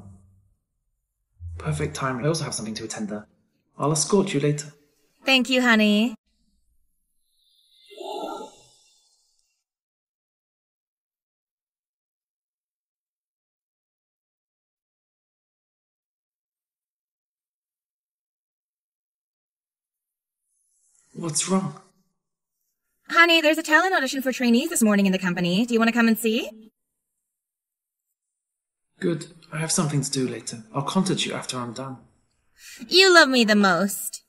Perfect timing. I also have something to attend there. I'll escort you later. Thank you, honey. What's wrong? Honey, there's a talent audition for trainees this morning in the company. Do you want to come and see? Good. I have something to do later. I'll contact you after I'm done. You love me the most.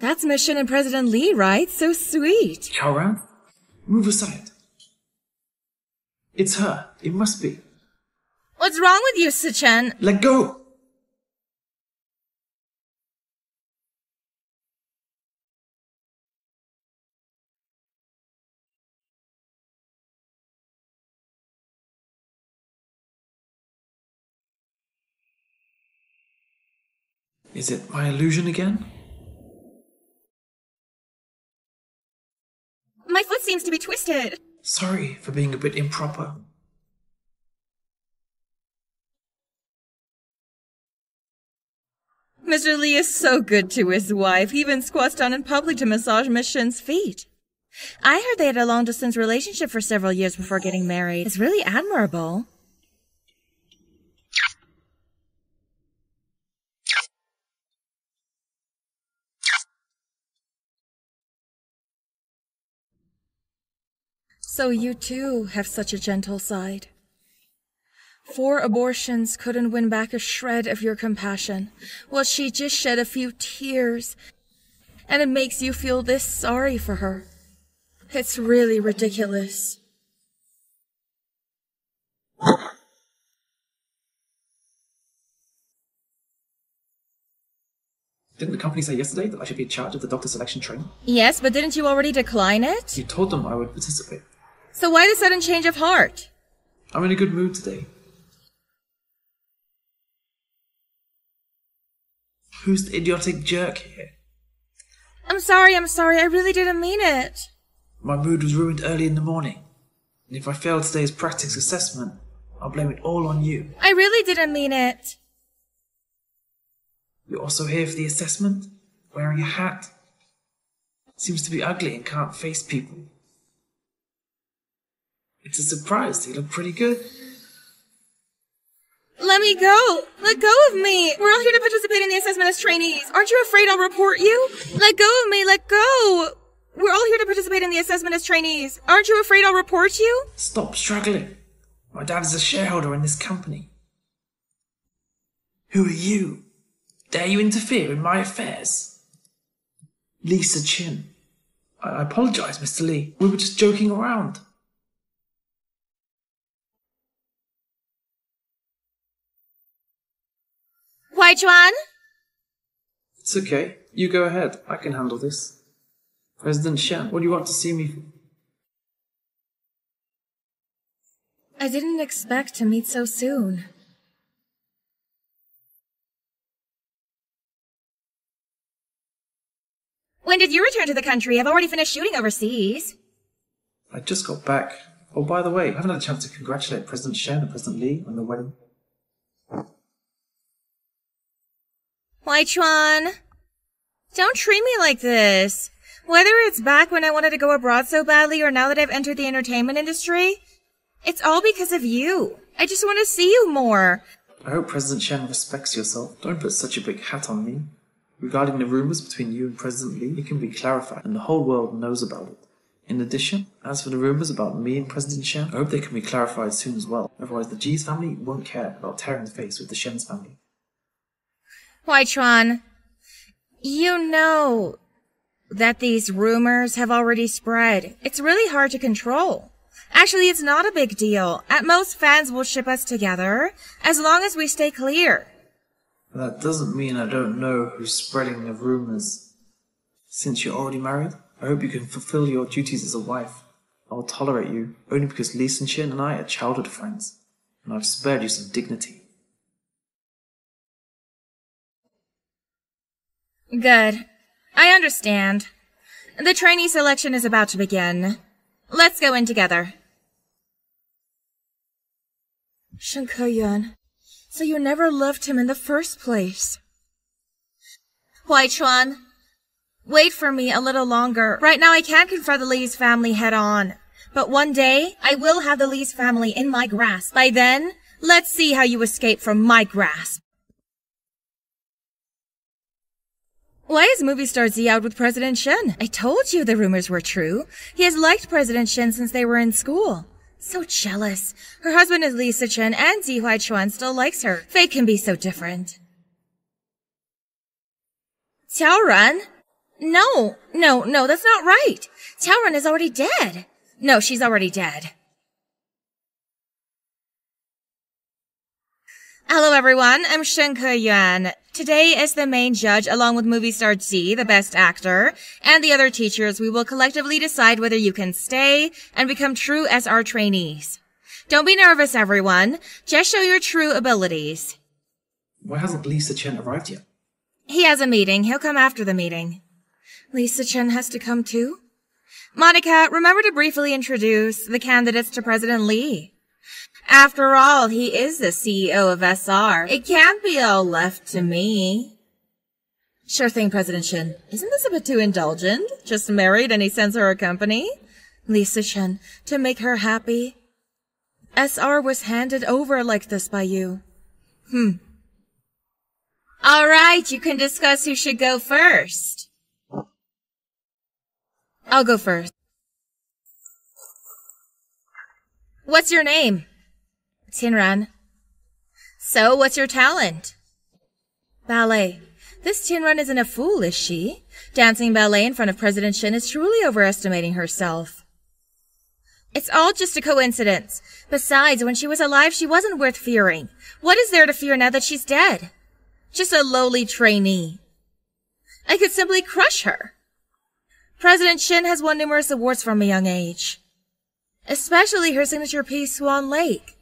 That's Mission and President Lee, right? So sweet. Chaoran? Move aside. It's her. It must be. What's wrong with you, Sichen? Let go! Is it my illusion again? My foot seems to be twisted. Sorry for being a bit improper. Mr. Li is so good to his wife. He even squats down in public to massage Miss Shen's feet. I heard they had a long distance relationship for several years before getting married. It's really admirable. So you too have such a gentle side. Four abortions couldn't win back a shred of your compassion. Well, she just shed a few tears, and it makes you feel this sorry for her. It's really ridiculous. Didn't the company say yesterday that I should be in charge of the doctor selection training? Yes, but didn't you already decline it? You told them I would participate. So why the sudden change of heart? I'm in a good mood today. Who's the idiotic jerk here? I'm sorry, I'm sorry, I really didn't mean it. My mood was ruined early in the morning. And if I fail today's practice assessment, I'll blame it all on you. I really didn't mean it. You're also here for the assessment? Wearing a hat? Seems to be ugly and can't face people. It's a surprise. You look pretty good. Let me go! Let go of me! We're all here to participate in the assessment as trainees. Aren't you afraid I'll report you? Let go of me! Let go! We're all here to participate in the assessment as trainees. Aren't you afraid I'll report you? Stop struggling. My dad is a shareholder in this company. Who are you? Dare you interfere in my affairs? Li Sichen. I, I apologize, Mr. Lee. We were just joking around. Wai Chuan? It's okay. You go ahead. I can handle this. President Shen, what do you want to see me for? I didn't expect to meet so soon. When did you return to the country? I've already finished shooting overseas. I just got back. Oh, by the way, I haven't had a chance to congratulate President Shen and President Li on the wedding. Why, Chuan? Don't treat me like this. Whether it's back when I wanted to go abroad so badly or now that I've entered the entertainment industry, it's all because of you. I just want to see you more. I hope President Shen respects yourself. Don't put such a big hat on me. Regarding the rumors between you and President Li, it can be clarified, and the whole world knows about it. In addition, as for the rumors about me and President Shen, I hope they can be clarified soon as well. Otherwise, the G's family won't care about tearing the face with the Shen's family. Why, Chuan? You know that these rumors have already spread. It's really hard to control. Actually, it's not a big deal. At most, fans will ship us together, as long as we stay clear. That doesn't mean I don't know who's spreading the rumors. Since you're already married, I hope you can fulfill your duties as a wife. I will tolerate you only because Lee Sin and I are childhood friends, and I've spared you some dignity. Good. I understand. The trainee selection is about to begin. Let's go in together. Shen Keyuan, so you never loved him in the first place. Why, Chuan? Wait for me a little longer. Right now I can't confront the Lee's family head on. But one day, I will have the Lee's family in my grasp. By then, let's see how you escape from my grasp. Why is movie star Z out with President Shen? I told you the rumors were true. He has liked President Shen since they were in school. So jealous. Her husband is Li Sichen and Zi Huaichuan still likes her. Fate can be so different. Qiaoran? No, no, no, that's not right. Qiaoran is already dead. No, she's already dead. Hello everyone, I'm Shen Keyuan. Today, as the main judge, along with movie star Z, the best actor, and the other teachers, we will collectively decide whether you can stay and become true SR trainees. Don't be nervous, everyone. Just show your true abilities. Why hasn't Li Sichen arrived yet? He has a meeting. He'll come after the meeting. Li Sichen has to come too? Monica, remember to briefly introduce the candidates to President Li. After all, he is the CEO of SR. It can't be all left to me. Sure thing, President Shen. Isn't this a bit too indulgent? Just married and he sends her a company? Lisa Shen, to make her happy. SR was handed over like this by you. Hmm. All right, you can discuss who should go first. I'll go first. What's your name? Tianran. So, what's your talent? Ballet. This Tianran isn't a fool, is she? Dancing ballet in front of President Shen is truly overestimating herself. It's all just a coincidence. Besides, when she was alive, she wasn't worth fearing. What is there to fear now that she's dead? Just a lowly trainee. I could simply crush her. President Shen has won numerous awards from a young age. Especially her signature piece, Swan Lake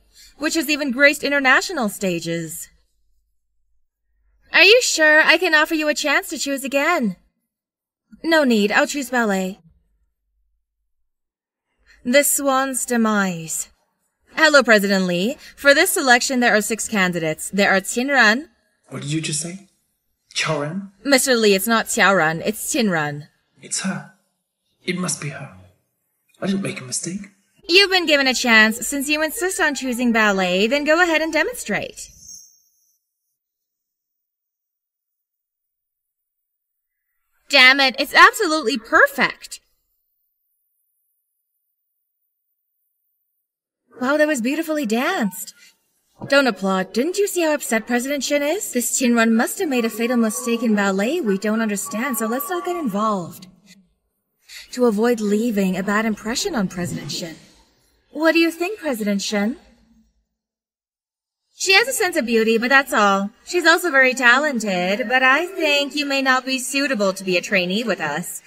which has even graced international stages. Are you sure I can offer you a chance to choose again? No need, I'll choose ballet. The Swan's Demise. Hello, President Lee. For this selection, there are six candidates. There are Ran. What did you just say? Qiaoran? Mr. Lee, it's not Qiaoran, it's Ran. It's her. It must be her. I didn't make a mistake. You've been given a chance. Since you insist on choosing ballet, then go ahead and demonstrate. Damn it, it's absolutely perfect. Wow, that was beautifully danced. Don't applaud. Didn't you see how upset President Shen is? This Tianran must have made a fatal mistake in ballet we don't understand, so let's not get involved. To avoid leaving a bad impression on President Shen. What do you think, President Shen? She has a sense of beauty, but that's all. She's also very talented, but I think you may not be suitable to be a trainee with us.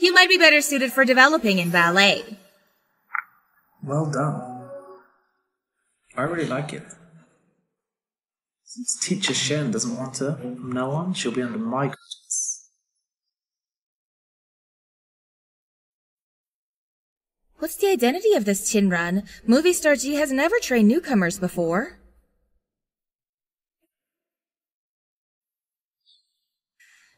You might be better suited for developing in ballet. Well done. I really like it. Since teacher Shen doesn't want her, from now on she'll be under my guidance. What's the identity of this Chinran? Movie star Ji has never trained newcomers before.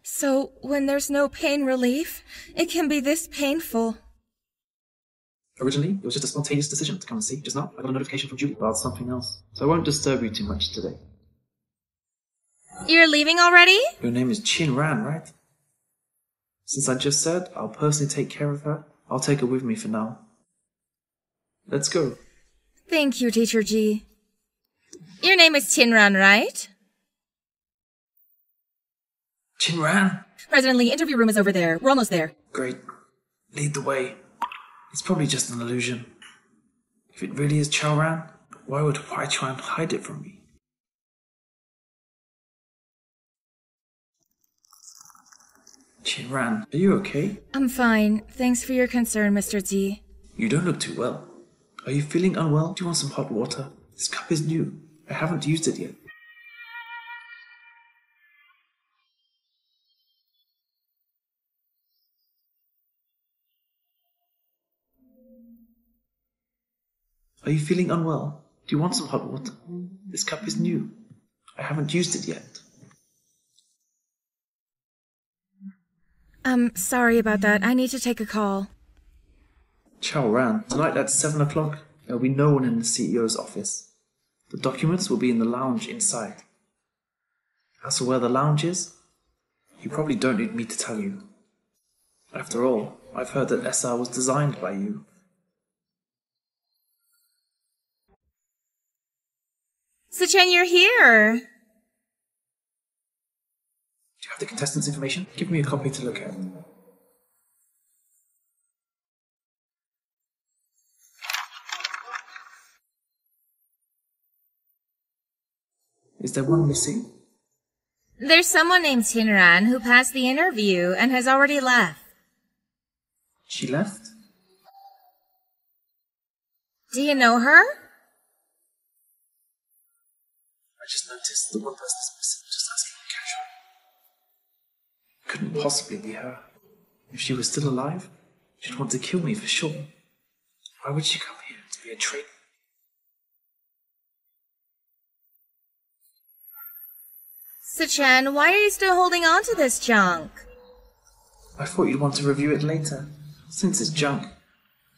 So, when there's no pain relief, it can be this painful. Originally, it was just a spontaneous decision to come and see. Just now, I got a notification from Julie about something else. So I won't disturb you too much today. You're leaving already? Your name is Chin Ran, right? Since I just said I'll personally take care of her, I'll take her with me for now. Let's go. Thank you, Teacher Ji. Your name is Chinran, right? Chin Ran? President Lee, interview room is over there. We're almost there. Great. Lead the way. It's probably just an illusion. If it really is Chao Ran, why would Huai Chuan hide it from me? Chin Ran, are you okay? I'm fine. Thanks for your concern, Mr. Ji. You don't look too well. Are you feeling unwell? Do you want some hot water? This cup is new. I haven't used it yet. Are you feeling unwell? Do you want some hot water? This cup is new. I haven't used it yet. I'm sorry about that. I need to take a call. Chao Ran, tonight at 7 o'clock, there will be no one in the CEO's office. The documents will be in the lounge inside. As for where the lounge is, you probably don't need me to tell you. After all, I've heard that SR was designed by you. Sichen, you're here. Do you have the contestants' information? Give me a copy to look at. Is there one missing? There's someone named Chinran who passed the interview and has already left. She left? Do you know her? I just noticed the one person is missing, just asking casually. Couldn't possibly be her. If she was still alive, she'd want to kill me for sure. Why would she come here to be a traitor? Sichen, why are you still holding on to this junk? I thought you'd want to review it later. Since it's junk,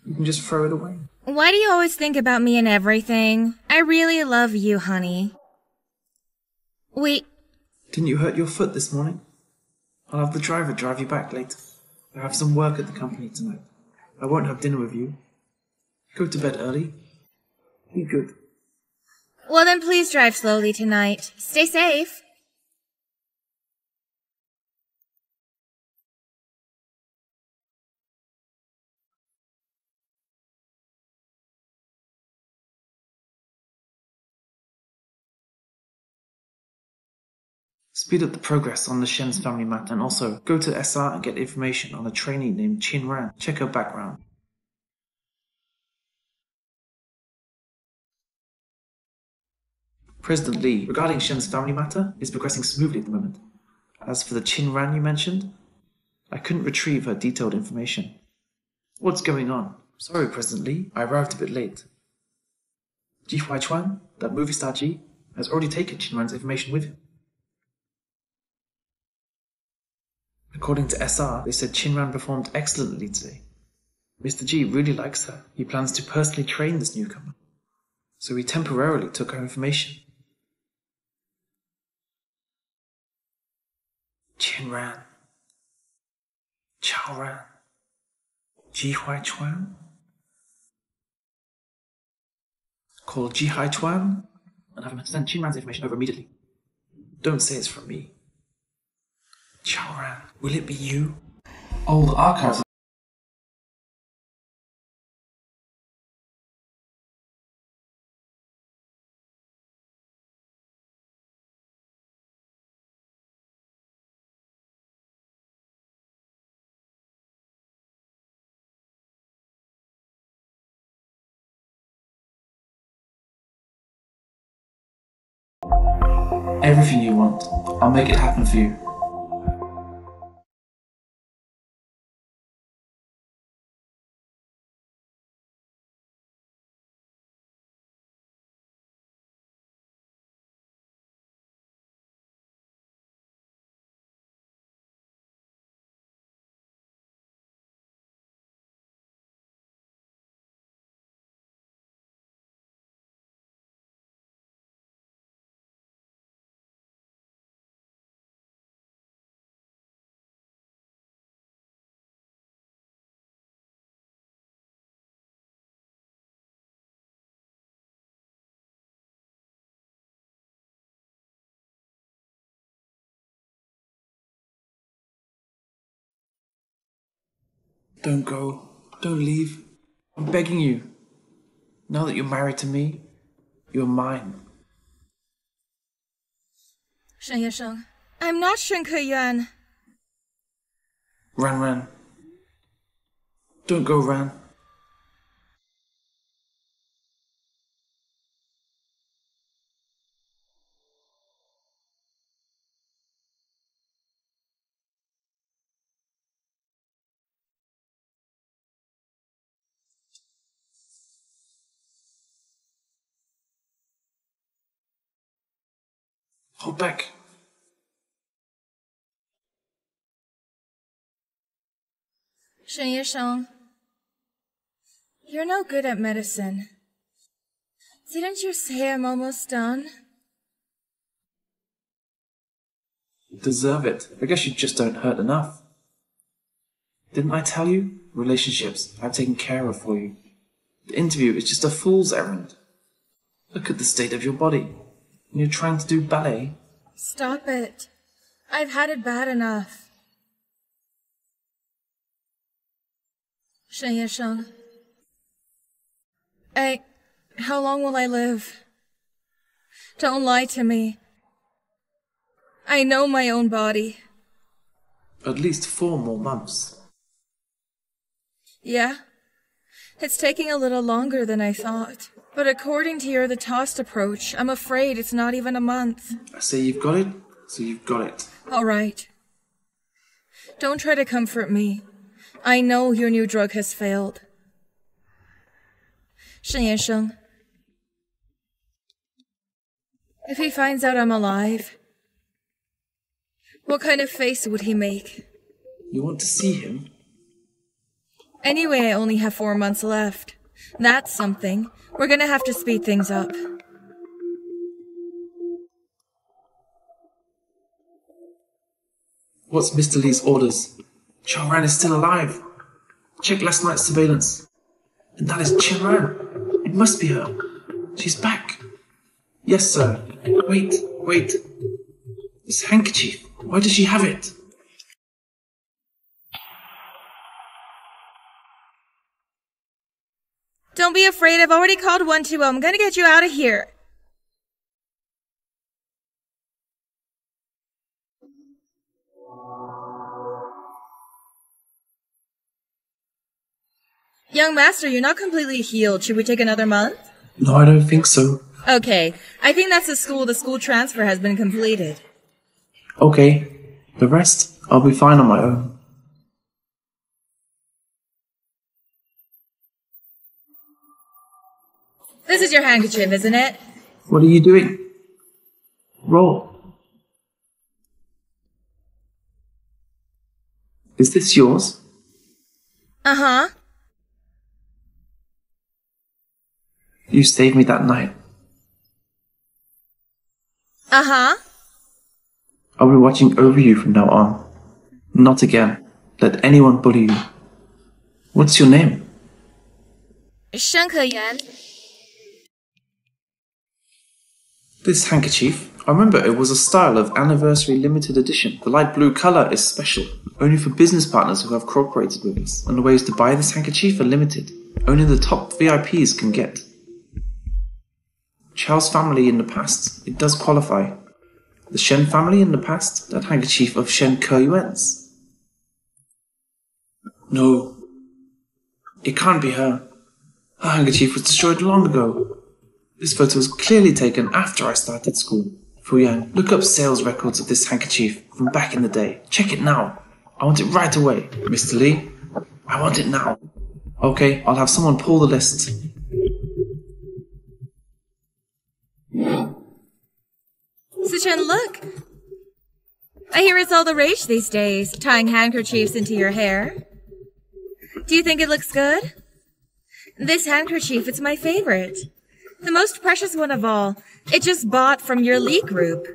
you can just throw it away. Why do you always think about me and everything? I really love you, honey. Wait, Didn't you hurt your foot this morning? I'll have the driver drive you back later. I have some work at the company tonight. I won't have dinner with you. Go to bed early. Be good. well then please drive slowly tonight. Stay safe. Speed up the progress on the Shen's family matter and also go to SR and get information on a trainee named Chin Ran. Check her background. President Lee, regarding Shen's family matter, is progressing smoothly at the moment. As for the Chin Ran you mentioned, I couldn't retrieve her detailed information. What's going on? Sorry, President Lee, I arrived a bit late. Ji Huai Chuan, that movie star Ji, has already taken Chin Ran's information with him. According to SR, they said Chinran performed excellently today. Mr. Ji really likes her. He plans to personally train this newcomer. So he temporarily took her information. Chinran. Chaoran. Ji Huai Chuan. Call Ji Huai Chuan and have him send Chinran's information over immediately. Don't say it's from me. Chaoran, will it be you? Old archives everything you want. I'll make it happen for you. Don't go. Don't leave. I'm begging you. Now that you're married to me, you're mine. Shen Yesheng, I'm not Shen Keyuan. Ran Ran. Don't go, Ran. Hold back. Shen Yesheng, you're no good at medicine. Didn't you say I'm almost done? You deserve it. I guess you just don't hurt enough. Didn't I tell you? Relationships I've taken care of for you. The interview is just a fool's errand. Look at the state of your body. And you're trying to do ballet. Stop it. I've had it bad enough. Shen Yesheng. I. How long will I live? Don't lie to me. I know my own body. At least four more months. Yeah? It's taking a little longer than I thought. But according to your the tossed approach, I'm afraid it's not even a month. I say you've got it, so you've got it. All right. Don't try to comfort me. I know your new drug has failed. Shen Yansheng. If he finds out I'm alive, what kind of face would he make? You want to see him? Anyway, I only have four months left. That's something. We're gonna have to speed things up. What's Mr. Lee's orders? Chen Ran is still alive. Check last night's surveillance. And that is Chen Ran. It must be her. She's back. Yes, sir. Wait, wait. This handkerchief. Why does she have it? Don't be afraid, I've already called 120. I'm gonna get you out of here. Young master, you're not completely healed. Should we take another month? No, I don't think so. Okay, I think that's the school. The school transfer has been completed. Okay. The rest, I'll be fine on my own. This is your handkerchief, isn't it? What are you doing? Roll. Is this yours? Uh huh. You saved me that night. Uh huh. I'll be watching over you from now on. Not again. Let anyone bully you. What's your name? Shen Keyuan. This handkerchief, I remember it was a style of anniversary limited edition. The light blue colour is special, only for business partners who have cooperated with us, and the ways to buy this handkerchief are limited. Only the top VIPs can get. Chao's family in the past, it does qualify. The Shen family in the past, that handkerchief of Shen Keyuan's. No, it can't be her. Her handkerchief was destroyed long ago. This photo was clearly taken after I started school. Fu Yang, look up sales records of this handkerchief from back in the day. Check it now. I want it right away. Mr. Lee, I want it now. Okay, I'll have someone pull the list. Sichen, look! I hear it's all the rage these days, tying handkerchiefs into your hair. Do you think it looks good? This handkerchief, it's my favorite. The most precious one of all. It just bought from your Lee group.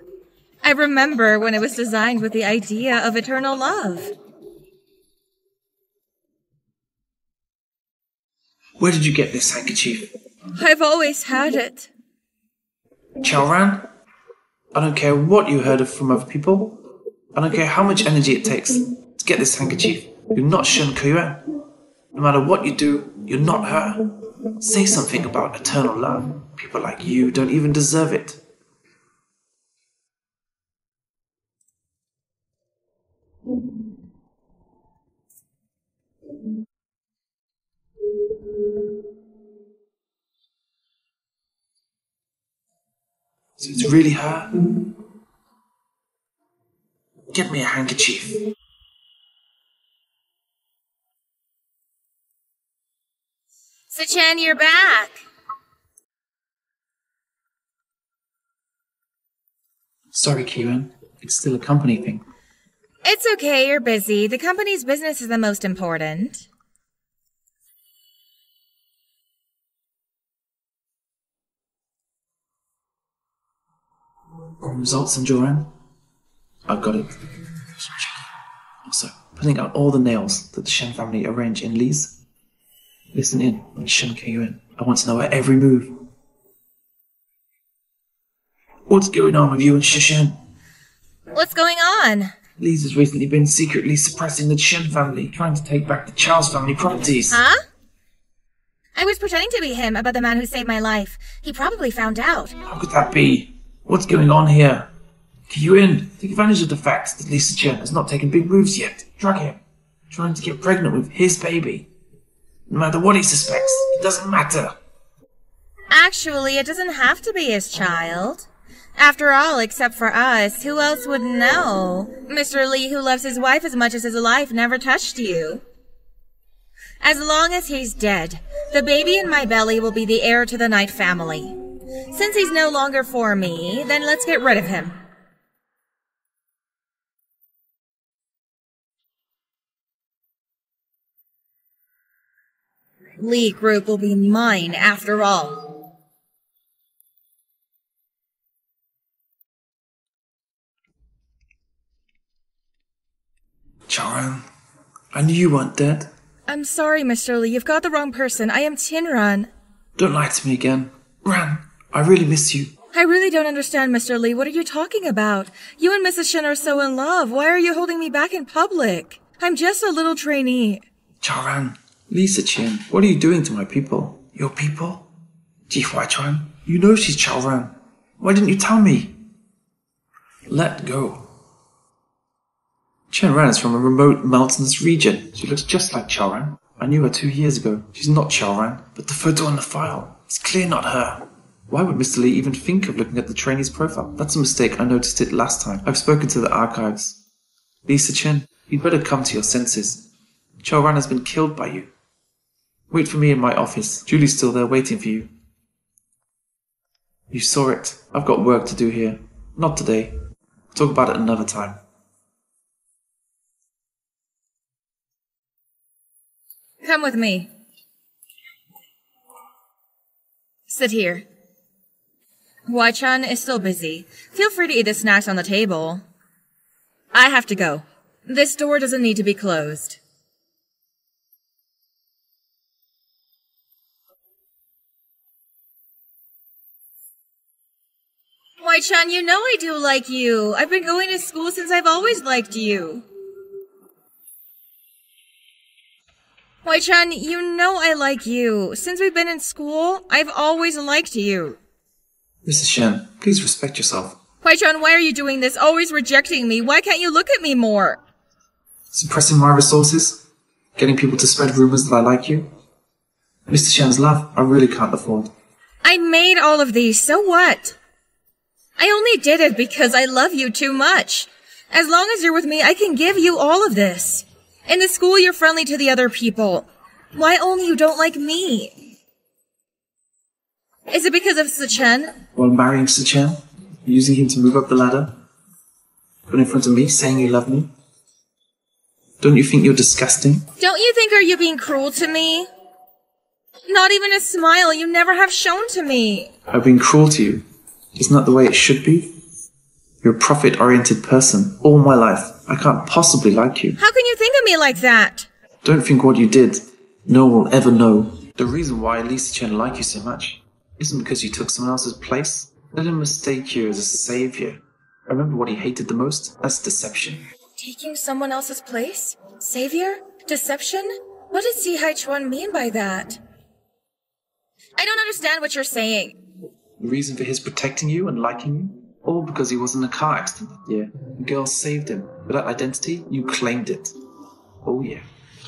I remember when it was designed with the idea of eternal love. Where did you get this handkerchief? I've always had it. Chaoran? I don't care what you heard of from other people. I don't care how much energy it takes to get this handkerchief. You're not Shen Keyuan. No matter what you do, you're not her. Say something about eternal love. People like you don't even deserve it. So it's really her? Get me a handkerchief. Sichen, you're back. Sorry, Kieran. It's still a company thing. It's okay, you're busy. The company's business is the most important. Results in Joran? I've got it. Also, putting out all the nails that the Shen family arrange in Lee's. Listen in when you in. I want to know her every move. What's going on with you and Sichen? What's going on? Lee's has recently been secretly suppressing the Shen family, trying to take back the Charles family properties. Huh? I was pretending to be him about the man who saved my life. He probably found out. How could that be? What's going on here? Keyuan, take advantage of the fact that Li Sichen has not taken big moves yet. Drug him, trying to get pregnant with his baby. No matter what he suspects, it doesn't matter. Actually, it doesn't have to be his child. After all, except for us, who else would know? Mr. Lee, who loves his wife as much as his life, never touched you. As long as he's dead, the baby in my belly will be the heir to the Knight family. Since he's no longer for me, then let's get rid of him. Lee Group will be mine after all. Chaoran, I knew you weren't dead. I'm sorry, Mr. Lee. You've got the wrong person. I am Tinran. Don't lie to me again. Ran, I really miss you. I really don't understand, Mr. Lee. What are you talking about? You and Mrs. Shin are so in love. Why are you holding me back in public? I'm just a little trainee. Chaoran, Li Sichen, what are you doing to my people? Your people? Ji Huaichuan, you know she's Chaoran. Why didn't you tell me? Let go. Chen Ran is from a remote mountainous region. She looks just like Chaoran. I knew her two years ago. She's not Chaoran, but the photo on the file. It's clear not her. Why would Mr. Lee even think of looking at the trainee's profile? That's a mistake. I noticed it last time. I've spoken to the archives. Li Sichen, you'd better come to your senses. Chaoran has been killed by you. Wait for me in my office. Julie's still there waiting for you. You saw it. I've got work to do here. Not today. Talk about it another time. Come with me. Sit here. Huaichuan is still busy. Feel free to eat the snacks on the table. I have to go. This door doesn't need to be closed. Huaichuan, you know I do like you. I've been going to school since I've always liked you. Huaichuan, you know I like you. Since we've been in school, I've always liked you. Mrs. Shen, please respect yourself. Huaichuan, why are you doing this? Always rejecting me. Why can't you look at me more? Suppressing my resources? Getting people to spread rumors that I like you? Mr. Shen's love, I really can't afford. I made all of these, so what? I only did it because I love you too much. As long as you're with me, I can give you all of this. In the school, you're friendly to the other people. Why only you don't like me? Is it because of Sichen? Well, marrying Sichen, using him to move up the ladder, put in front of me, saying you love me. Don't you think you're disgusting? Don't you think are you being cruel to me? Not even a smile you never have shown to me. I've been cruel to you. Isn't that the way it should be? You're a profit oriented person all my life. I can't possibly like you. How can you think of me like that? Don't think what you did. No one will ever know. The reason why Li Sichen like you so much isn't because you took someone else's place. Let him mistake you as a savior. Remember what he hated the most? That's deception. Taking someone else's place? Savior? Deception? What does Ji Huai Chuan mean by that? I don't understand what you're saying. The reason for his protecting you and liking you? All because he was in a car accident that year. The girl saved him. But that identity, you claimed it. Oh yeah.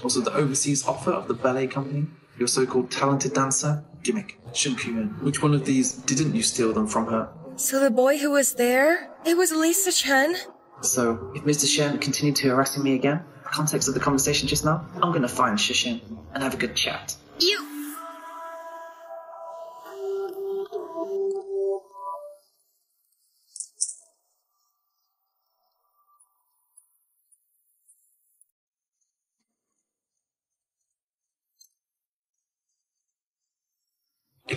Also the overseas offer of the ballet company, your so-called talented dancer, gimmick, Shen Keyuan. Which one of these didn't you steal them from her? So the boy who was there, it was Li Sichen? So, if Mr. Shen continued to harassing me again, the context of the conversation just now, I'm gonna find Sichen and have a good chat. You...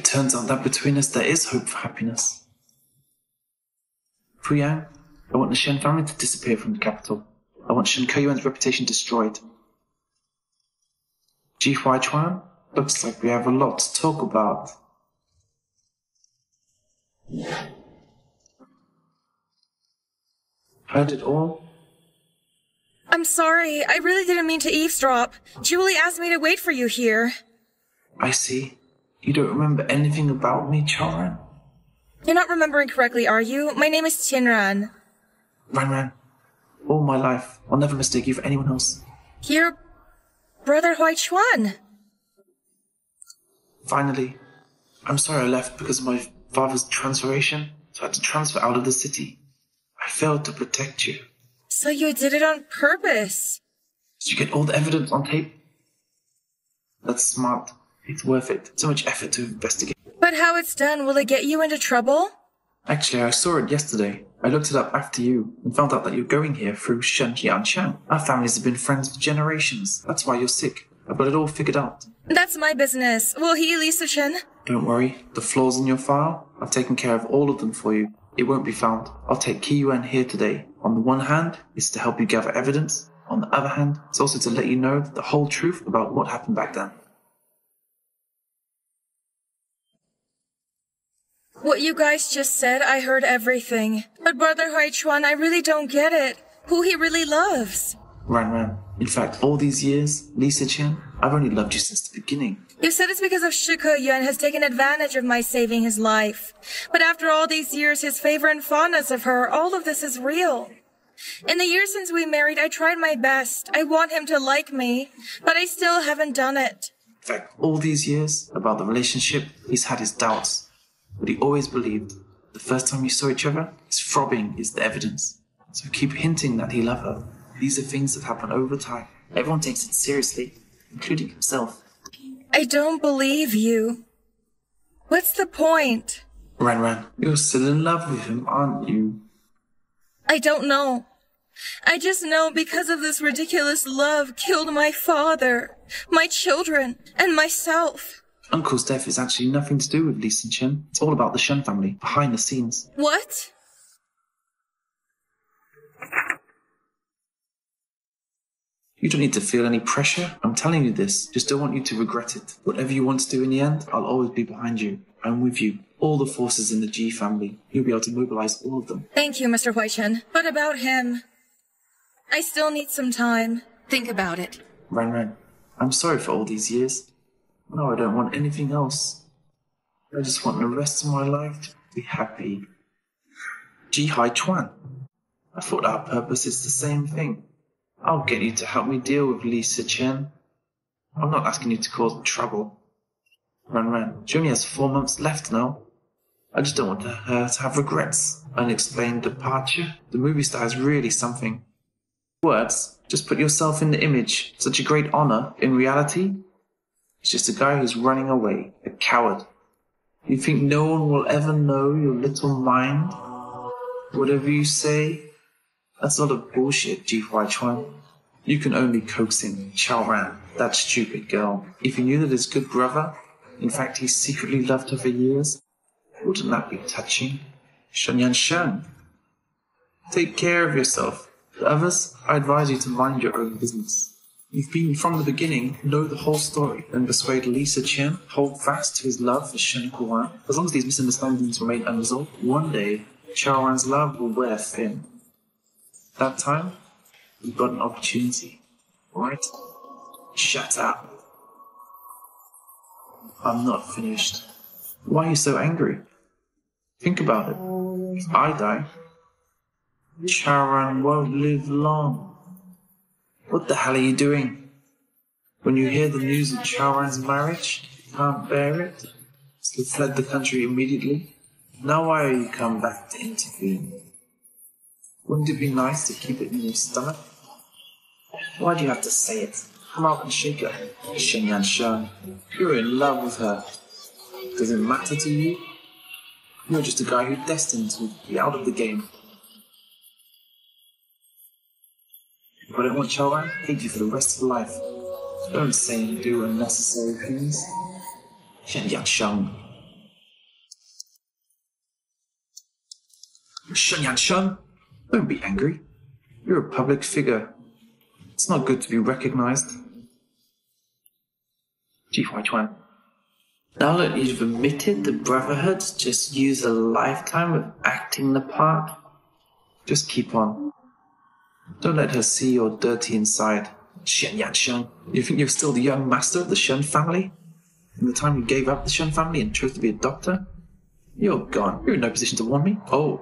turns out that between us there is hope for happiness. Fu Fuyang, I want the Shen family to disappear from the capital. I want Shen Keyuan's reputation destroyed. Ji Huaichuan, looks like we have a lot to talk about. Heard it all? I'm sorry, I really didn't mean to eavesdrop. Julie asked me to wait for you here. I see. You don't remember anything about me, Chaoran? You're not remembering correctly, are you? My name is Tianran. Ran Ran, all my life, I'll never mistake you for anyone else. Your brother Huai Chuan. Finally, I'm sorry I left because of my father's transformation, so I had to transfer out of the city. I failed to protect you. So you did it on purpose. So you get all the evidence on tape? That's smart. It's worth it. So much effort to investigate. But how it's done, will it get you into trouble? Actually, I saw it yesterday. I looked it up after you and found out that you're going here through Shen Qianqiang. Our families have been friends for generations. That's why you're sick. I've got it all figured out. That's my business. Will he, Li Sichen? Don't worry. The flaws in your file, I've taken care of all of them for you. It won't be found. I'll take Keyuan here today. On the one hand, it's to help you gather evidence. On the other hand, it's also to let you know the whole truth about what happened back then. What you guys just said, I heard everything. But Brother Huai Chuan, I really don't get it. Who he really loves. Ran Ran. In fact, all these years, Li Sichen, I've only loved you since the beginning. You said it's because of Shike Yuan has taken advantage of my saving his life. But after all these years, his favor and fondness of her, all of this is real. In the years since we married, I tried my best. I want him to like me, but I still haven't done it. In fact, all these years about the relationship, he's had his doubts. But he always believed the first time you saw each other, his throbbing is the evidence. So keep hinting that he loved her. These are things that happen over time. Everyone takes it seriously, including himself. I don't believe you. What's the point? Ran Ran, you're still in love with him, aren't you? I don't know. I just know because of this ridiculous love killed my father, my children, and myself. Uncle's death is actually nothing to do with Li Sichen. It's all about the Shen family, behind the scenes. What? You don't need to feel any pressure. I'm telling you this. Just don't want you to regret it. Whatever you want to do in the end, I'll always be behind you. I'm with you. All the forces in the Ji family. You'll be able to mobilize all of them. Thank you, Mr. Huichen. But about him, I still need some time. Think about it. Ran Ran, I'm sorry for all these years. No, I don't want anything else. I just want the rest of my life to be happy. Ji Huai Chuan. I thought our purpose is the same thing. I'll get you to help me deal with Li Sichen. I'm not asking you to cause trouble. Ran Ran, she has four months left now. I just don't want her to have regrets. Unexplained departure. The movie star is really something. Words, just put yourself in the image. Such a great honor. In reality, it's just a guy who's running away. A coward. You think no one will ever know your little mind? Whatever you say, that's a lot of bullshit, Ji Chuan. You can only coax him, Chao Ran, that stupid girl. If you knew that his good brother, in fact, he secretly loved her for years, wouldn't that be touching? Shen Yan Shen. Take care of yourself. The others, I advise you to mind your own business. You've been from the beginning, know the whole story, and persuade Li Sichen, hold fast to his love for Shen Kuan. As long as these misunderstandings remain unresolved, one day, Chao Ran's love will wear thin. That time, you've got an opportunity. Alright? Shut up. I'm not finished. Why are you so angry? Think about it. If I die, Chaoran won't live long. What the hell are you doing? When you hear the news of Chaoran's marriage, you can't bear it, so you fled the country immediately. Now why are you come back to intervene? Wouldn't it be nice to keep it in your stomach? Why do you have to say it? Come out and shake her. Shen Yan Shen. You're in love with her. Does it matter to you? You're just a guy who's destined to be out of the game. But I want Chaoran hate you for the rest of life. Don't say and do unnecessary things. Shen Yan Shen. Shen Yan Shen. Don't be angry. You're a public figure. It's not good to be recognized. Ji Chuan. Now that you've admitted the Brotherhood just use a lifetime of acting the part, just keep on. Don't let her see your dirty inside. Shen Yan. You think you're still the young master of the Shen family? From the time you gave up the Shen family and chose to be a doctor? You're gone. You're in no position to warn me. Oh.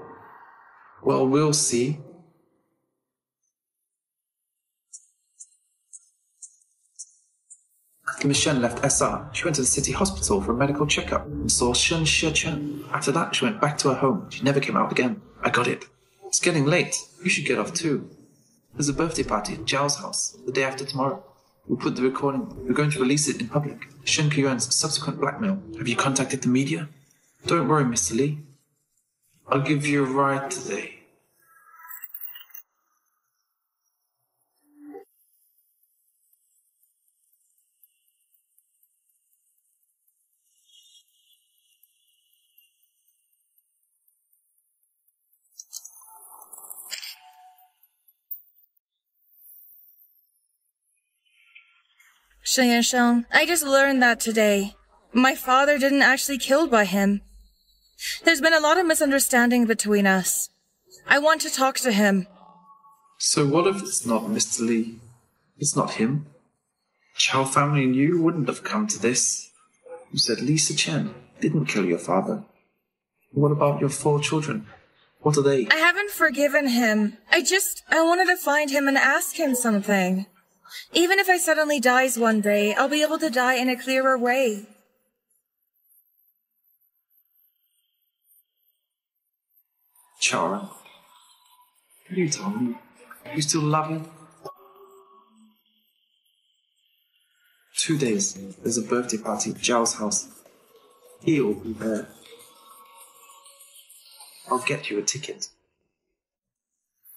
Well, we'll see. After Shen left SR, she went to the city hospital for a medical checkup and saw Shen Chen. After that, she went back to her home. She never came out again. I got it. It's getting late. You should get off too. There's a birthday party at Zhao's house the day after tomorrow. We'll put the recording. We're going to release it in public. Shen Keyuan's subsequent blackmail. Have you contacted the media? Don't worry, Mr. Li. I'll give you a ride today. Shen Yansheng, I just learned that today. My father didn't actually killed by him. There's been a lot of misunderstanding between us. I want to talk to him. So what if it's not Mr. Lee? It's not him. Chao family and you wouldn't have come to this. You said Li Sichen didn't kill your father. What about your four children? What are they? I haven't forgiven him. I just, I wanted to find him and ask him something. Even if I suddenly dies one day, I'll be able to die in a clearer way. Chara, you tell me, you still love him? Two days, there's a birthday party at Zhao's house. He'll be there. I'll get you a ticket.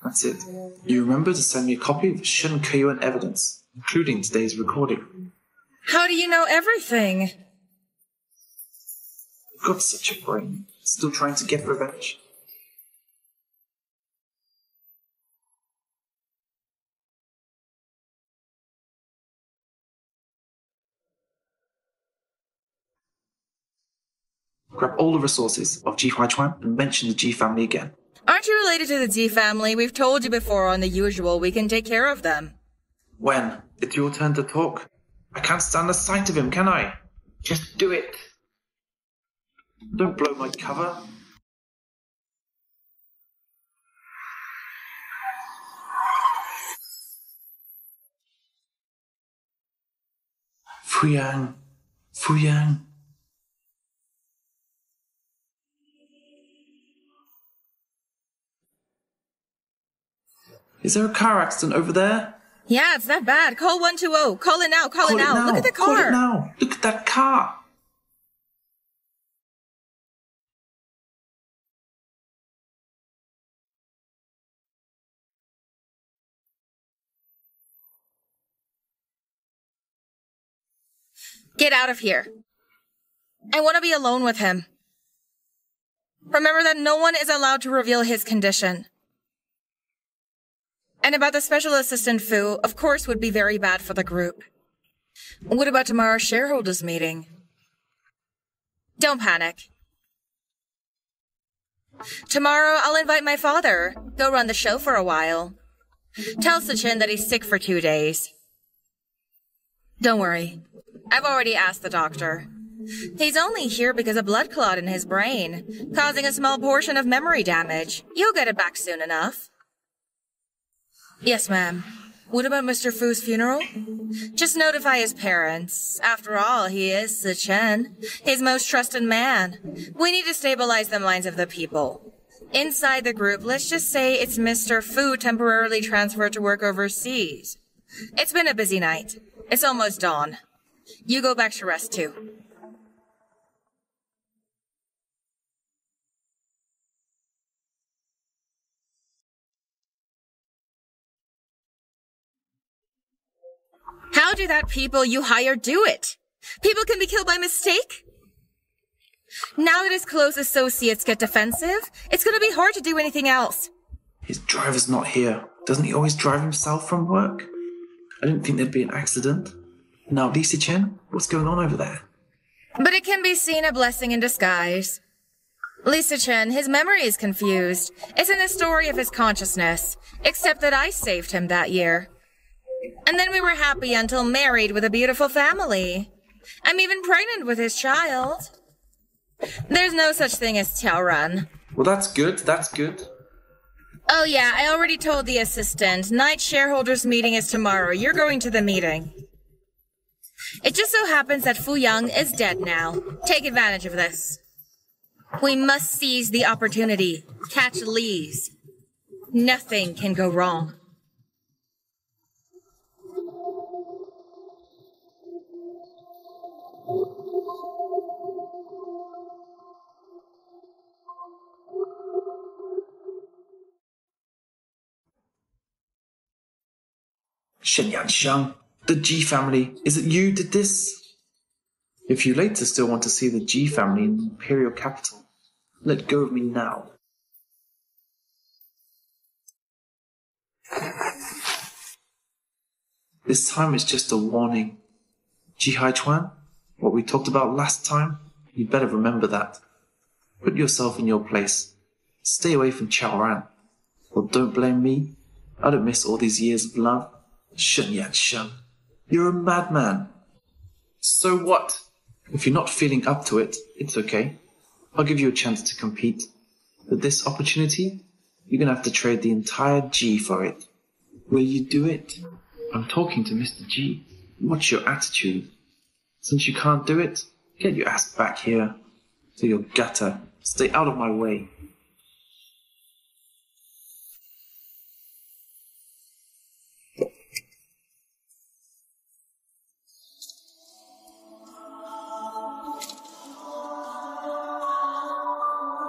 That's it. You remember to send me a copy of Shen Keyuan evidence, including today's recording. How do you know everything? You've got such a brain. Still trying to get revenge? Grab all the resources of Ji Huaichuan and mention the Ji family again. Aren't you related to the Ji family? We've told you before on the usual we can take care of them. When? It's your turn to talk. I can't stand the sight of him, can I? Just do it. Don't blow my cover. Fuyang. Fuyang. Is there a car accident over there? Yeah, it's that bad. Call 120. Call it now. Call, Call it, now. Look at the car. Call it now. Look at that car. Get out of here. I want to be alone with him. Remember that no one is allowed to reveal his condition. And about the special assistant Fu, of course, would be very bad for the group. What about tomorrow's shareholders meeting? Don't panic. Tomorrow, I'll invite my father. Go run the show for a while. Tell Sichen that he's sick for two days. Don't worry. I've already asked the doctor. He's only here because of blood clot in his brain, causing a small portion of memory damage. You'll get it back soon enough. Yes, ma'am. What about Mr. Fu's funeral? Just notify his parents. After all, he is Chen, his most trusted man. We need to stabilize the minds of the people. Inside the group, let's just say it's Mr. Fu temporarily transferred to work overseas. It's been a busy night. It's almost dawn. You go back to rest too. How do that people you hire do it? People can be killed by mistake? Now that his close associates get defensive, it's gonna be hard to do anything else. His driver's not here. Doesn't he always drive himself from work? I didn't think there'd be an accident. Now, Li Sichen, what's going on over there? But it can be seen a blessing in disguise. Li Sichen, his memory is confused. Isn't the story of his consciousness, except that I saved him that year. And then we were happy until married with a beautiful family. I'm even pregnant with his child. There's no such thing as Chaoran. Well, that's good. That's good. Oh yeah, I already told the assistant. Night shareholders meeting is tomorrow. You're going to the meeting. It just so happens that Fu Yang is dead now. Take advantage of this. We must seize the opportunity. Catch Lee's. Nothing can go wrong. Shen Yanxiang, the Ji family. Is it you did this? If you later still want to see the Ji family in the imperial capital, let go of me now. This time it's just a warning. Ji Huaichuan, what we talked about last time, you'd better remember that. Put yourself in your place. Stay away from Chaoran. Or don't blame me. I don't miss all these years of love. Shen Yan Shen, you're a madman. So what? If you're not feeling up to it, it's okay. I'll give you a chance to compete. But this opportunity, you're gonna have to trade the entire Ji for it. Will you do it? I'm talking to Mr. Ji. What's your attitude? Since you can't do it, get your ass back here. To your gutter. Stay out of my way.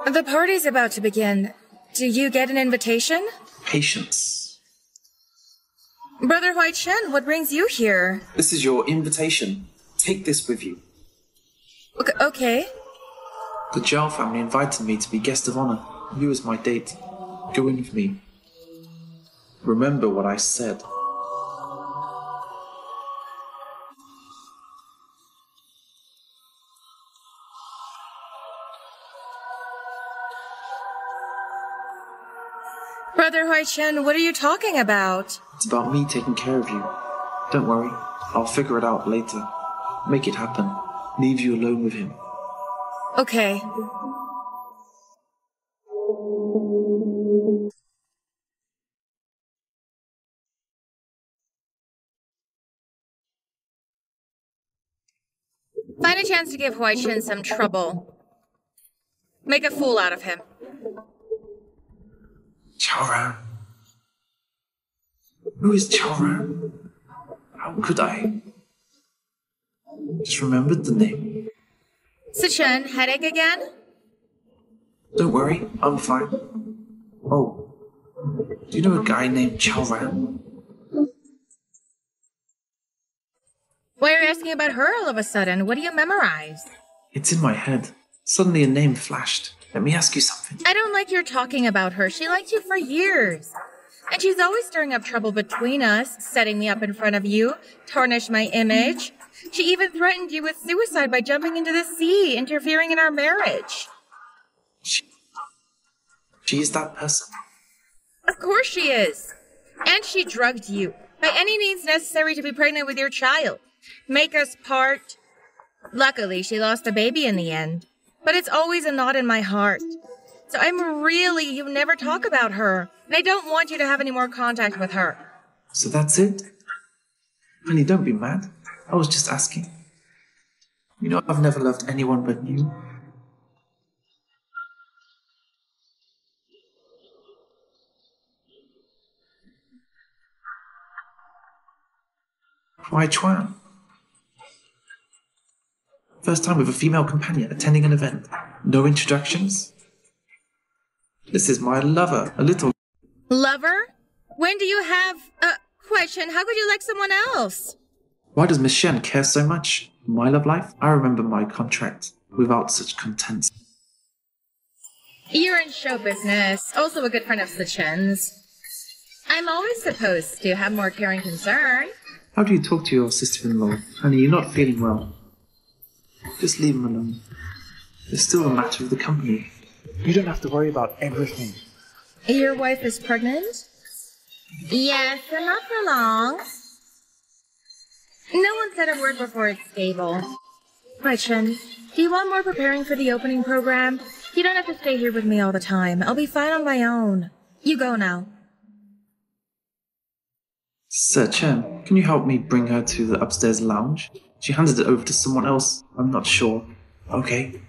The party's about to begin. Do you get an invitation? Patience. Brother White Shen, what brings you here? This is your invitation. Take this with you. Ok- Okay. The Zhao family invited me to be guest of honor. You as my date. Go in with me. Remember what I said. Brother White Chen, what are you talking about? It's about me taking care of you. Don't worry. I'll figure it out later. Make it happen. Leave you alone with him. Okay. Find a chance to give White Shen some trouble. Make a fool out of him. Chaoran. Who is Chaoran? How could I? Just remembered the name. Sichen, headache again? Don't worry, I'm fine. Oh, do you know a guy named Chaoran? Why are you asking about her all of a sudden? What do you memorize? It's in my head. Suddenly a name flashed. Let me ask you something. I don't like your talking about her. She liked you for years. And she's always stirring up trouble between us, setting me up in front of you, tarnish my image. She even threatened you with suicide by jumping into the sea, interfering in our marriage. She, she is that person. Of course she is. And she drugged you by any means necessary to be pregnant with your child. Make us part. Luckily, she lost a baby in the end. But it's always a knot in my heart. So I'm really, you never talk about her. And I don't want you to have any more contact with her. So that's it? Honey, don't be mad. I was just asking. You know, I've never loved anyone but you. Huai Chuan? First time with a female companion attending an event. No introductions? This is my lover, a little. Lover? When do you have a question? How could you like someone else? Why does Miss Shen care so much? My love life? I remember my contract without such content. You're in show business, also a good friend of Sichen's. I'm always supposed to have more caring concern. How do you talk to your sister in law? Honey, you're not feeling well. Just leave him alone. It's still a matter of the company. You don't have to worry about everything. Your wife is pregnant? Yes, but not for long. No one said a word before it's stable. Question. Do you want more preparing for the opening program? You don't have to stay here with me all the time. I'll be fine on my own. You go now. Sir Chen, can you help me bring her to the upstairs lounge? She handed it over to someone else. I'm not sure. Okay.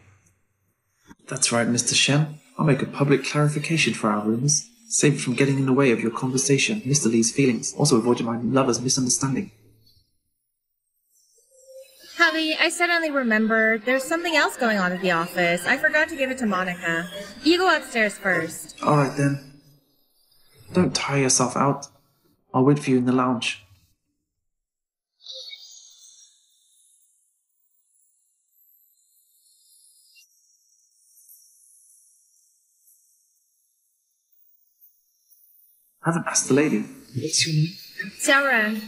That's right, Mr. Shen. I'll make a public clarification for our rooms. Save from getting in the way of your conversation, Mr. Lee's feelings, also avoiding my lover's misunderstanding. Javi, I suddenly remembered there's something else going on at the office. I forgot to give it to Monica. You go upstairs first. Alright then. Don't tire yourself out. I'll wait for you in the lounge. I haven't asked the lady. What's your name? Chaoran,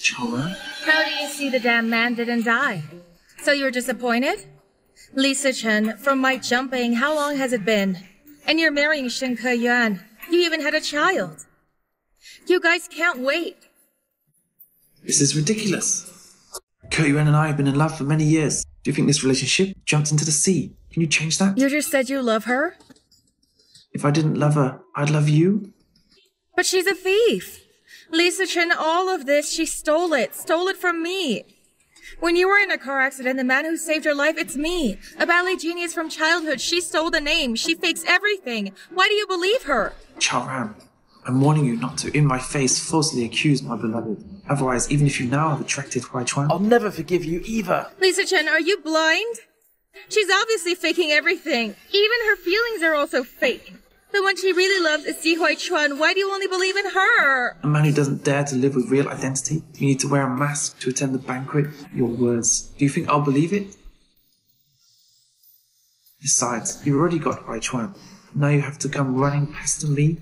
Chora? how do you see the damn man didn't die? So you're disappointed? Li Sichen, from my jumping, how long has it been? And you're marrying Shen Ke Yuan. You even had a child. You guys can't wait. This is ridiculous. Ke Yuan and I have been in love for many years. Do you think this relationship jumped into the sea? Can you change that? You just said you love her? If I didn't love her, I'd love you. But she's a thief. Li Sichen, all of this, she stole it. Stole it from me. When you were in a car accident, the man who saved your life, it's me. A ballet genius from childhood. She stole the name. She fakes everything. Why do you believe her? Chaoran, I'm warning you not to, in my face, falsely accuse my beloved. Otherwise, even if you now have attracted Huai Chuan, I'll never forgive you either. Li Sichen, are you blind? She's obviously faking everything. Even her feelings are also fake. The one she really loves is Ji Huai Chuan. Why do you only believe in her? a man who doesn't dare to live with real identity, you need to wear a mask to attend the banquet. Your words. Do you think I'll believe it? Besides, you've already got Huai Chuan. Now you have to come running past the me?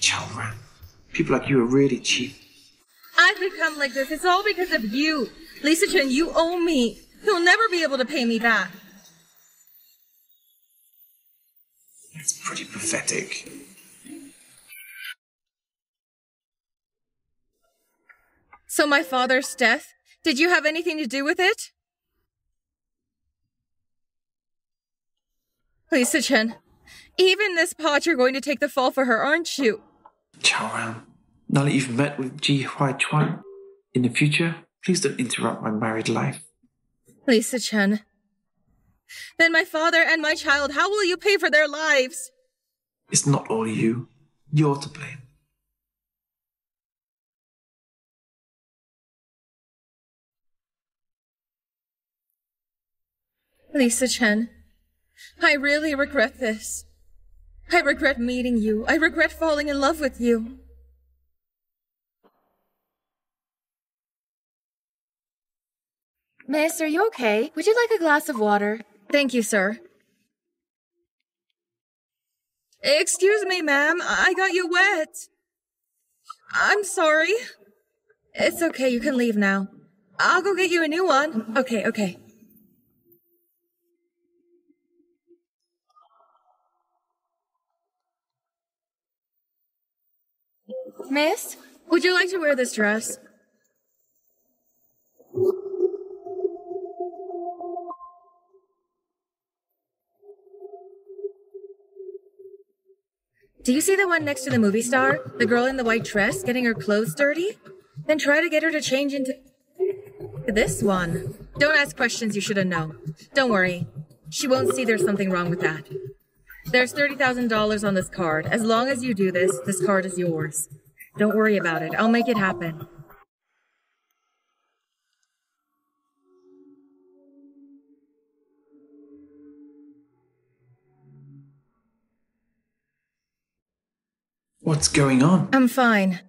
Chaoran. People like you are really cheap. I've become like this. It's all because of you. Li Sichen, you owe me. You'll never be able to pay me back. It's pretty pathetic. So my father's death, did you have anything to do with it? Li Sichen, even this pot you're going to take the fall for her, aren't you? Chaoran, now that you've met with Ji Huai Chuan, in the future, please don't interrupt my married life. Li Sichen. Then my father and my child, how will you pay for their lives? It's not all you. You're to blame. Li Sichen, I really regret this. I regret meeting you. I regret falling in love with you. Miss, are you okay? Would you like a glass of water? Thank you, sir. Excuse me, ma'am. I got you wet. I'm sorry. It's okay. You can leave now. I'll go get you a new one. Okay, okay. Miss, would you like to wear this dress? Do you see the one next to the movie star? The girl in the white dress getting her clothes dirty? Then try to get her to change into this one. Don't ask questions you shouldn't know. Don't worry. She won't see there's something wrong with that. There's $30,000 on this card. As long as you do this, this card is yours. Don't worry about it. I'll make it happen. What's going on? I'm fine.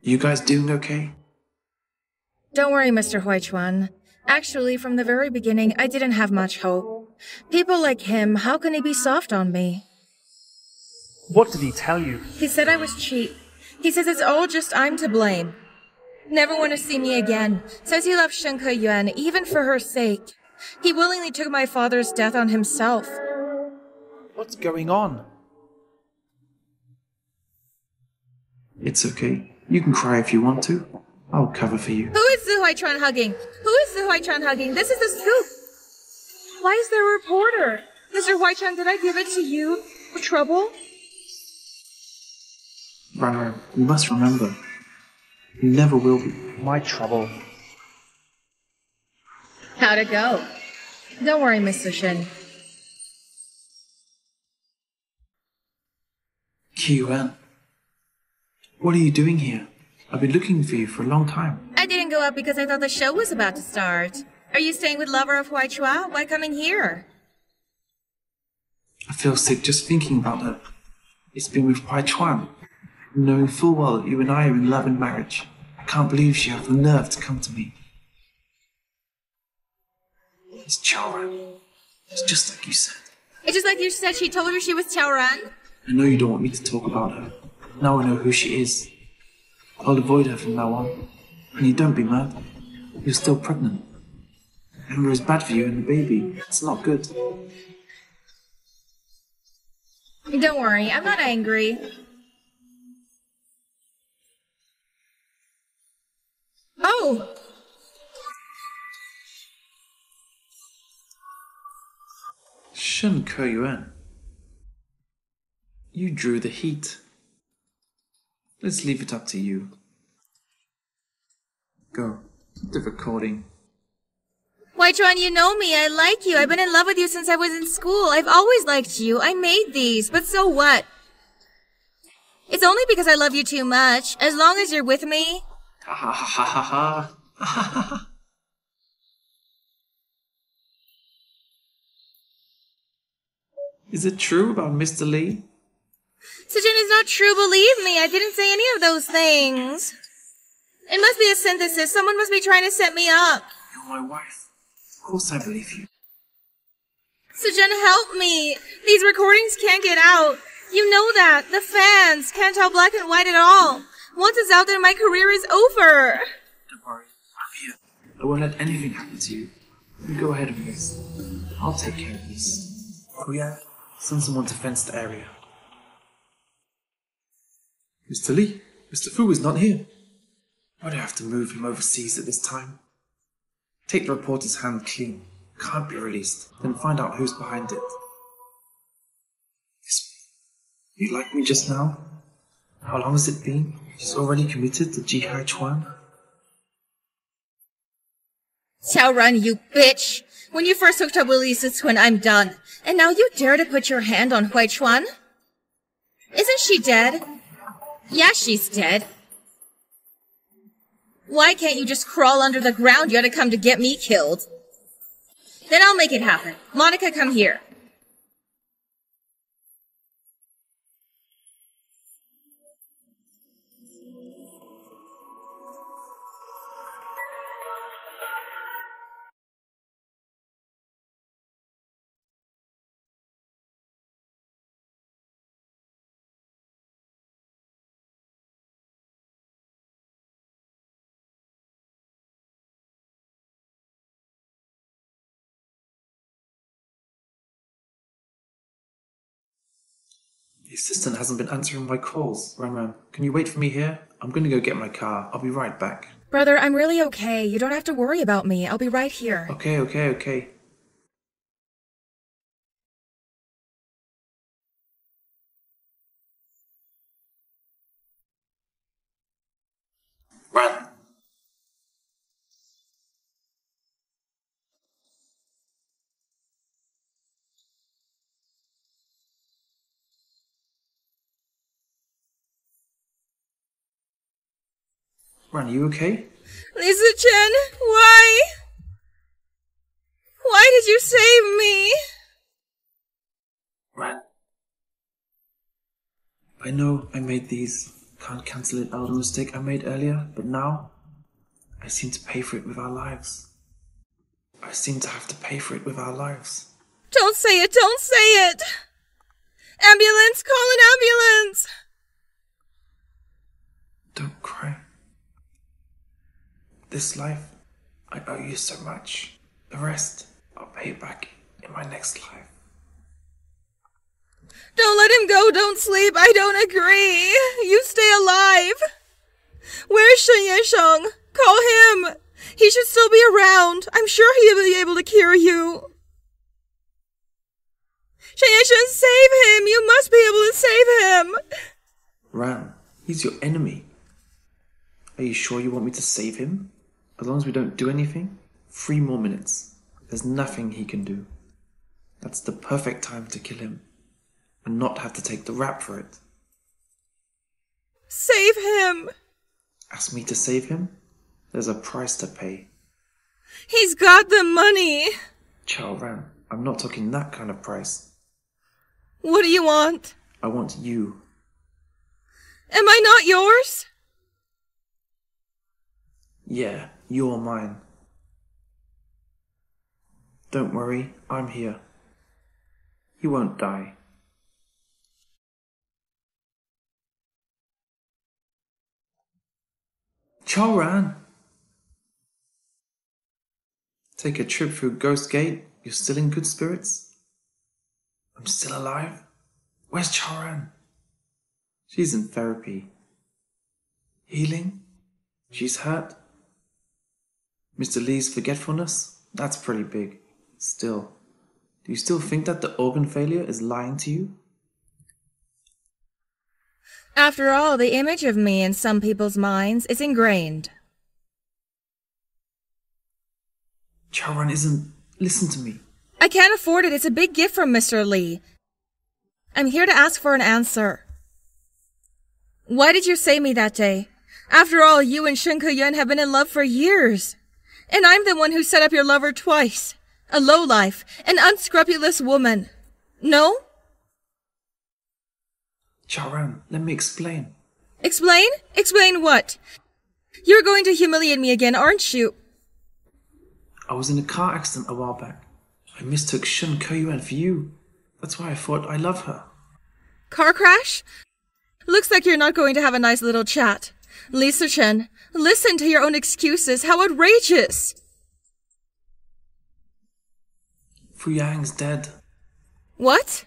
You guys doing okay? Don't worry, Mr. Huaichuan. Actually, from the very beginning, I didn't have much hope. People like him, how can he be soft on me? What did he tell you? He said I was cheap. He says it's all just I'm to blame. Never want to see me again. Says he loves Shen Yuan, even for her sake. He willingly took my father's death on himself. What's going on? It's okay. You can cry if you want to. I'll cover for you. Who is the Huaichuan hugging? Who is the Huaichuan hugging? This is the scoop. Why is there a reporter? Mr. Huaichuan, did I give it to you for trouble? Runner, you must remember. You never will be. My trouble. How'd it go? Don't worry, Mr. Shen. Keyuan, what are you doing here? I've been looking for you for a long time. I didn't go up because I thought the show was about to start. Are you staying with Lover of Huaichua? Why coming here? I feel sick just thinking about her. It's been with Pai Chuan, knowing full well that you and I are in love and marriage. I can't believe she had the nerve to come to me. It's Chaoran. It's just like you said. It's just like you said she told her she was Chaoran. I know you don't want me to talk about her. Now I know who she is. I'll avoid her from now on. And you don't be mad. You're still pregnant. Amber is bad for you and the baby. It's not good. Don't worry, I'm not angry. Oh! Shen Yuan. You drew the heat. Let's leave it up to you. Go. The recording. Huaichuan, you know me. I like you. I've been in love with you since I was in school. I've always liked you. I made these, but so what? It's only because I love you too much. As long as you're with me. Ha ha ha ha ha ha. Is it true about Mr. Lee? Sichen is not true, believe me. I didn't say any of those things. It must be a synthesis. Someone must be trying to set me up. You're my wife. Of course I believe you. Sichen, help me. These recordings can't get out. You know that. The fans can't tell black and white at all. Once it's out there, my career is over. Don't worry. I'm here. I won't let anything happen to you. You go ahead of this. I'll take care of this. Oh, Kuya, send someone to fence the area. Mr. Lee, Mr. Fu is not here. Why do I have to move him overseas at this time? Take the reporter's hand clean. Can't be released. Then find out who's behind it. You like me just now? How long has it been? She's already committed to Ji Huai Chuan? Chaoran, you bitch! When you first hooked up with Lisa Twin, I'm done. And now you dare to put your hand on Huai Chuan? Isn't she dead? Yeah, she's dead. Why can't you just crawl under the ground? You had to come to get me killed. Then I'll make it happen. Monica, come here. The assistant hasn't been answering my calls. Ranran, can you wait for me here? I'm gonna go get my car. I'll be right back. Brother, I'm really okay. You don't have to worry about me. I'll be right here. Okay, okay, okay. Ran, you okay? Li Sichen, why? Why did you save me? Ran. I know I made these can't cancel it elder mistake I made earlier, but now I seem to pay for it with our lives. I seem to have to pay for it with our lives. Don't say it, don't say it! Ambulance, call an ambulance! Don't cry. This life, I owe you so much. The rest, I'll pay it back in my next life. Don't let him go, don't sleep, I don't agree. You stay alive. Where's Shen Yesheng? Call him. He should still be around. I'm sure he'll be able to cure you. Shen Yesheng, save him. You must be able to save him. Ran, he's your enemy. Are you sure you want me to save him? As long as we don't do anything? Three more minutes. There's nothing he can do. That's the perfect time to kill him and not have to take the rap for it. Save him. Ask me to save him? There's a price to pay. He's got the money. Chao Ran, I'm not talking that kind of price. What do you want? I want you. Am I not yours? Yeah, you're mine. Don't worry, I'm here. You won't die. Chaoran! Take a trip through Ghost Gate. You're still in good spirits? I'm still alive? Where's Chaoran? She's in therapy. Healing? She's hurt? Mr. Lee's forgetfulness? That's pretty big. Still. Do you still think that the organ failure is lying to you? After all, the image of me in some people's minds is ingrained. Chaoran isn't. Listen to me. I can't afford it. It's a big gift from Mr. Lee. I'm here to ask for an answer. Why did you save me that day? After all, you and Shen Keyuan have been in love for years. And I'm the one who set up your lover twice. A lowlife, an unscrupulous woman. No? Chaoran, let me explain. Explain? Explain what? You're going to humiliate me again, aren't you? I was in a car accident a while back. I mistook Shen Keyuan for you. That's why I thought I love her. Car crash? Looks like you're not going to have a nice little chat. Li Sichen, listen to your own excuses. How outrageous! Fu Yang's dead. What?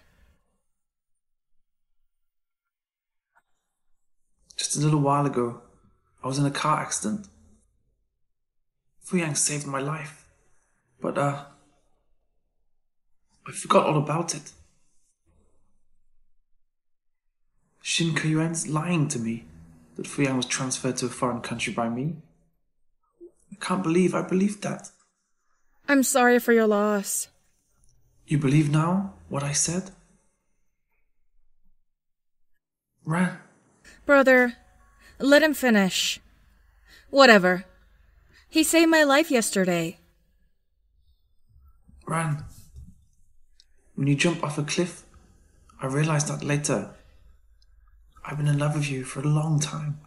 Just a little while ago, I was in a car accident. Fu Yang saved my life. But, uh, I forgot all about it. Shen Keyuan's lying to me that Fu Yang was transferred to a foreign country by me. I can't believe I believed that. I'm sorry for your loss. You believe now what I said? Ran. Brother, let him finish. Whatever. He saved my life yesterday. Ran. When you jump off a cliff, I realized that later. I've been in love with you for a long time.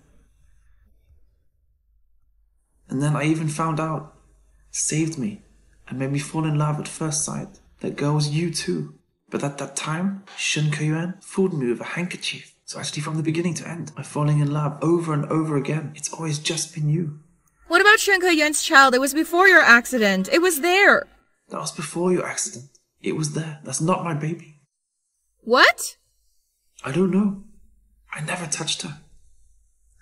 And then I even found out, saved me, and made me fall in love at first sight. That girl was you too. But at that time, Shen Keyuan fooled me with a handkerchief. So actually from the beginning to end, I'm falling in love over and over again. It's always just been you. What about Shen Yuan's child? It was before your accident. It was there. That was before your accident. It was there. That's not my baby. What? I don't know. I never touched her.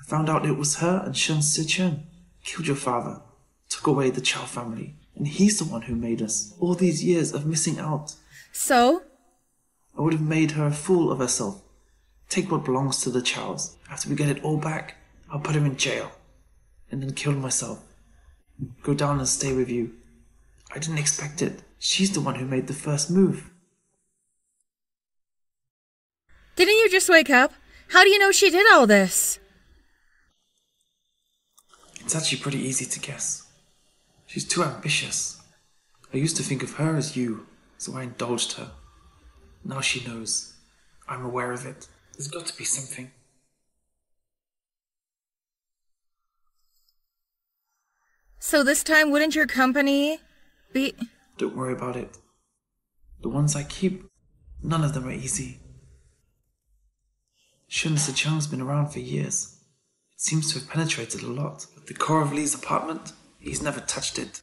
I found out it was her and Shun Sichen killed your father, took away the Chow family, and he's the one who made us all these years of missing out. So? I would have made her a fool of herself. Take what belongs to the Chows. After we get it all back, I'll put her in jail and then kill myself. Go down and stay with you. I didn't expect it. She's the one who made the first move. Didn't you just wake up? How do you know she did all this? It's actually pretty easy to guess. She's too ambitious. I used to think of her as you, so I indulged her. Now she knows. I'm aware of it. There's got to be something. So this time, wouldn't your company be. Don't worry about it. The ones I keep, none of them are easy. Shen Sicheng's been around for years. It seems to have penetrated a lot. But the core of Lee's apartment, he's never touched it.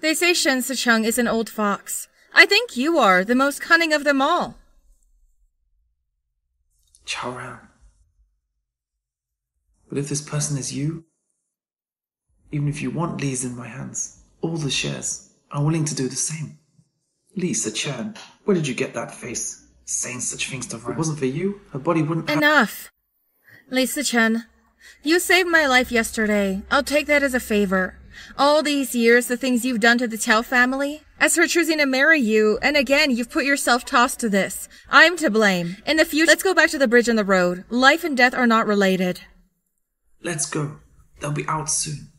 They say Shen Sicheng is an old fox. I think you are the most cunning of them all. Chao Ran. But if this person is you, even if you want Li's in my hands, all the shares, I'm willing to do the same. Li Sichen, where did you get that face? Saying such things to her. If it wasn't for you, her body wouldn't have- Enough! Li Sichen, you saved my life yesterday. I'll take that as a favor. All these years, the things you've done to the Tao family, as for choosing to marry you, and again, you've put yourself tossed to this. I'm to blame. In the future, let's go back to the bridge and the road. Life and death are not related. Let's go. They'll be out soon.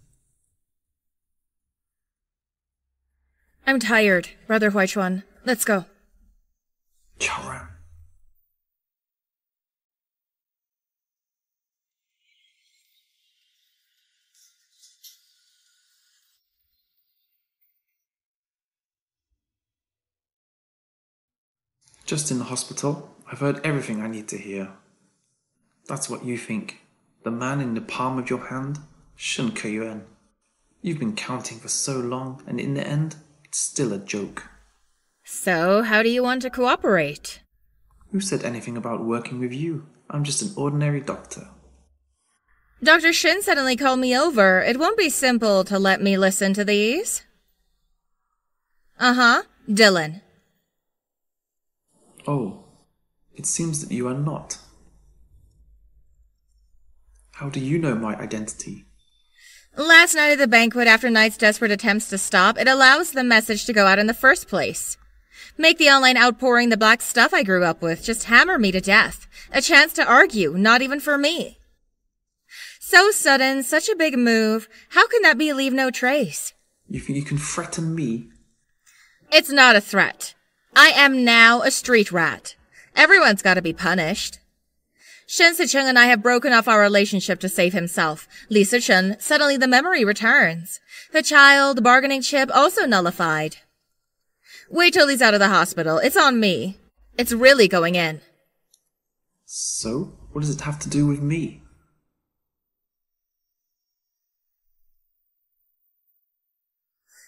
I'm tired, Brother Huaichuan. Let's go. Chao Ran. Just in the hospital, I've heard everything I need to hear. That's what you think. The man in the palm of your hand? Keyuan. You've been counting for so long, and in the end, it's still a joke. So, how do you want to cooperate? Who said anything about working with you? I'm just an ordinary doctor. Dr. Shen suddenly called me over. It won't be simple to let me listen to these. Uh huh. Dylan. Oh, it seems that you are not. How do you know my identity? Last night at the banquet, after Knight's desperate attempts to stop, it allows the message to go out in the first place. Make the online outpouring the black stuff I grew up with just hammer me to death. A chance to argue, not even for me. So sudden, such a big move. How can that be leave no trace? You think you can threaten me? It's not a threat. I am now a street rat. Everyone's gotta be punished. Shen Sicheng and I have broken off our relationship to save himself. Li Sichen, suddenly the memory returns. The child bargaining chip also nullified. Wait till he's out of the hospital. It's on me. It's really going in. So, what does it have to do with me?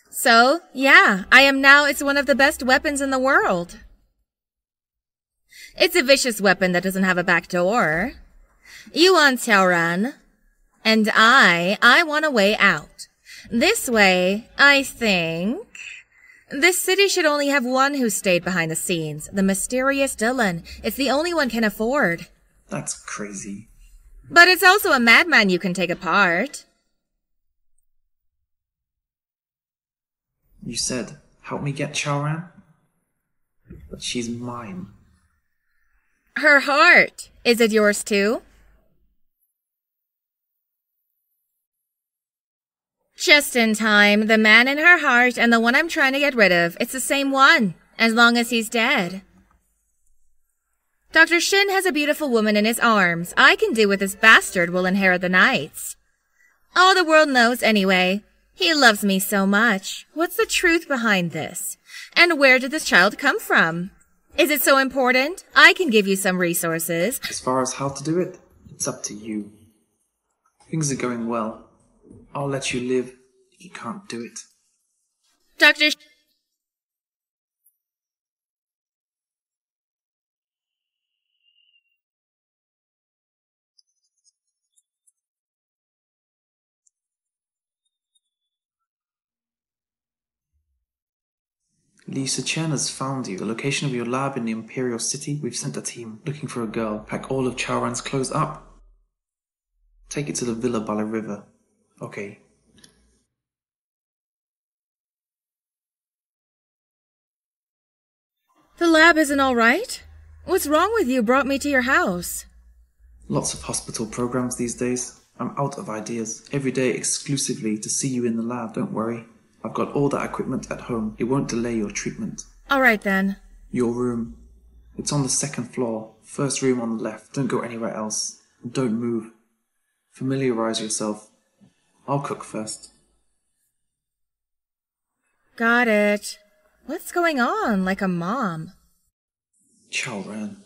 So, yeah, I am now, it's one of the best weapons in the world. It's a vicious weapon that doesn't have a back door. You want Chaoran, and I, I want a way out. This way, I think. This city should only have one who stayed behind the scenes, the mysterious Dylan. It's the only one can afford. That's crazy. But it's also a madman you can take apart. You said, help me get Chaoran? But she's mine. Her heart. Is it yours too? Just in time. The man in her heart and the one I'm trying to get rid of. It's the same one. As long as he's dead. Dr. Shen has a beautiful woman in his arms. I can do with this bastard will inherit the Knights. All the world knows anyway. He loves me so much. What's the truth behind this? And where did this child come from? Is it so important? I can give you some resources. As far as how to do it, it's up to you. Things are going well. I'll let you live you can't do it. Dr. Lisa Chen has found you. The location of your lab in the Imperial City. We've sent a team looking for a girl. Pack all of Chaoran's clothes up. Take it to the villa by the river. Okay. The lab isn't all right? What's wrong with you brought me to your house? Lots of hospital programs these days. I'm out of ideas. Every day exclusively to see you in the lab. Don't worry. I've got all that equipment at home. It won't delay your treatment. All right then. Your room. It's on the second floor. First room on the left. Don't go anywhere else. And don't move. Familiarize yourself. I'll cook first. Got it. What's going on like a mom? Chaoran.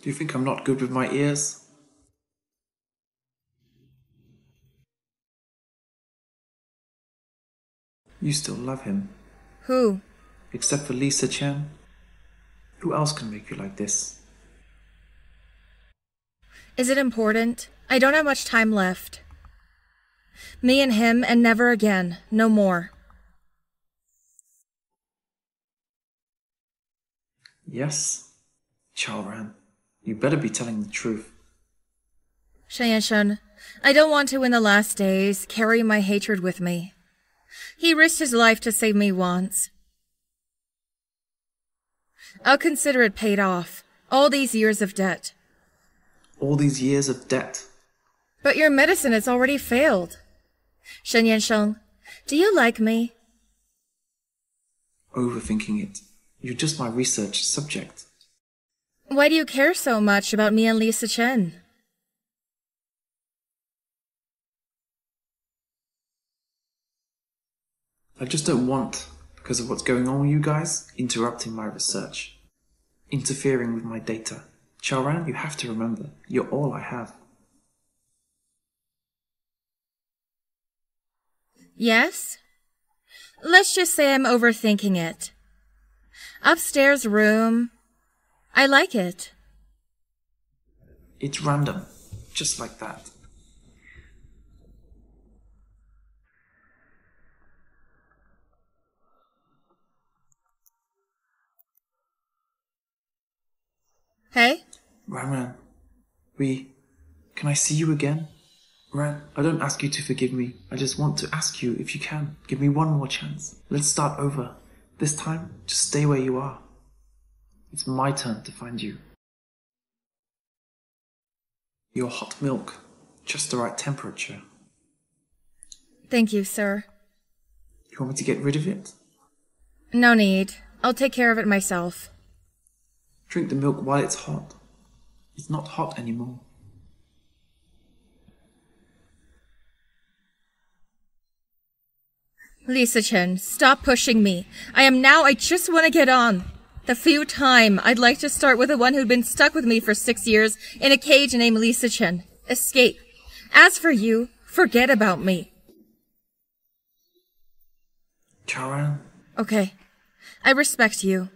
Do you think I'm not good with my ears? You still love him, Who? except for Li Sichen. Who else can make you like this? Is it important? I don't have much time left. Me and him and never again. No more. Yes? Chaoran, you better be telling the truth. Shayanshan, I don't want to in the last days carry my hatred with me. He risked his life to save me once. I'll consider it paid off. All these years of debt. All these years of debt. But your medicine has already failed. Shen Yansheng, do you like me? Overthinking it. You're just my research subject. Why do you care so much about me and Li Sichen? I just don't want, because of what's going on with you guys, interrupting my research. Interfering with my data. Chaoran, you have to remember, you're all I have. Yes? Let's just say I'm overthinking it. Upstairs room. I like it. It's random. Just like that. Hey? Ran, we. Can I see you again? Ran, I don't ask you to forgive me. I just want to ask you if you can. Give me one more chance. Let's start over. This time, just stay where you are. It's my turn to find you. Your hot milk. Just the right temperature. Thank you, sir. You want me to get rid of it? No need. I'll take care of it myself. Drink the milk while it's hot. It's not hot anymore. Li Sichen, stop pushing me. I am now, I just want to get on. The few time, I'd like to start with the one who'd been stuck with me for six years in a cage named Li Sichen. Escape. As for you, forget about me. Chaoran, Okay. I respect you.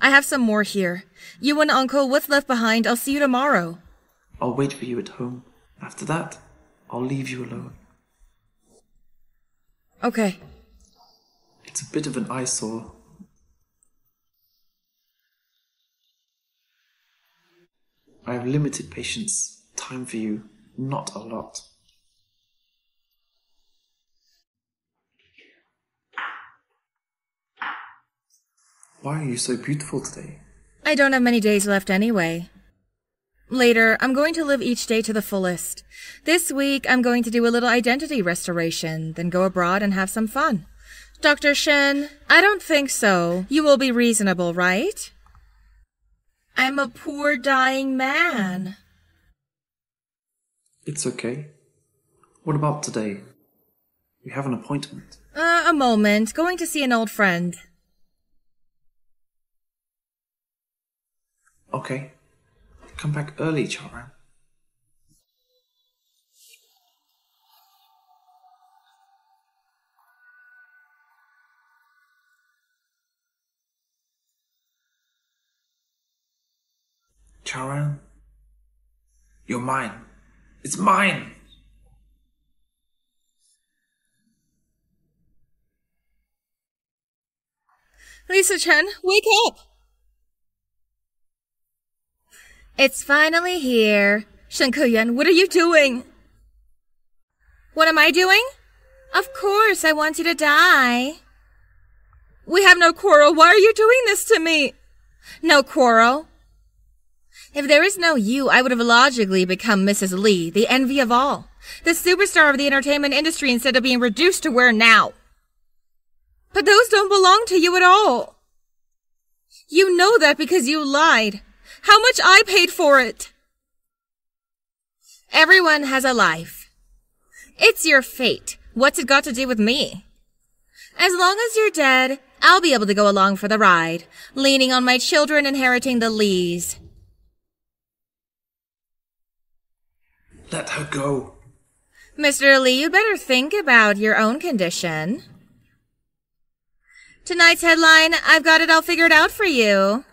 I have some more here. You and Uncle, what's left behind? I'll see you tomorrow. I'll wait for you at home. After that, I'll leave you alone. Okay. It's a bit of an eyesore. I have limited patience. Time for you, not a lot. Why are you so beautiful today? I don't have many days left anyway. Later, I'm going to live each day to the fullest. This week, I'm going to do a little identity restoration, then go abroad and have some fun. Dr. Shen, I don't think so. You will be reasonable, right? I'm a poor dying man. It's okay. What about today? We have an appointment. Uh, a moment. Going to see an old friend. Okay. Come back early, Chaoran. Chaoran, you're mine. It's mine. Li Sichen, wake up! It's finally here. Shen Keyuan, what are you doing? What am I doing? Of course, I want you to die. We have no quarrel. Why are you doing this to me? No quarrel. If there is no you, I would have logically become Mrs. Lee, the envy of all. The superstar of the entertainment industry instead of being reduced to where now. But those don't belong to you at all. You know that because you lied. How much I paid for it. Everyone has a life. It's your fate. What's it got to do with me? As long as you're dead, I'll be able to go along for the ride, leaning on my children inheriting the Lees. Let her go. Mr. Lee, you'd better think about your own condition. Tonight's headline, I've got it all figured out for you.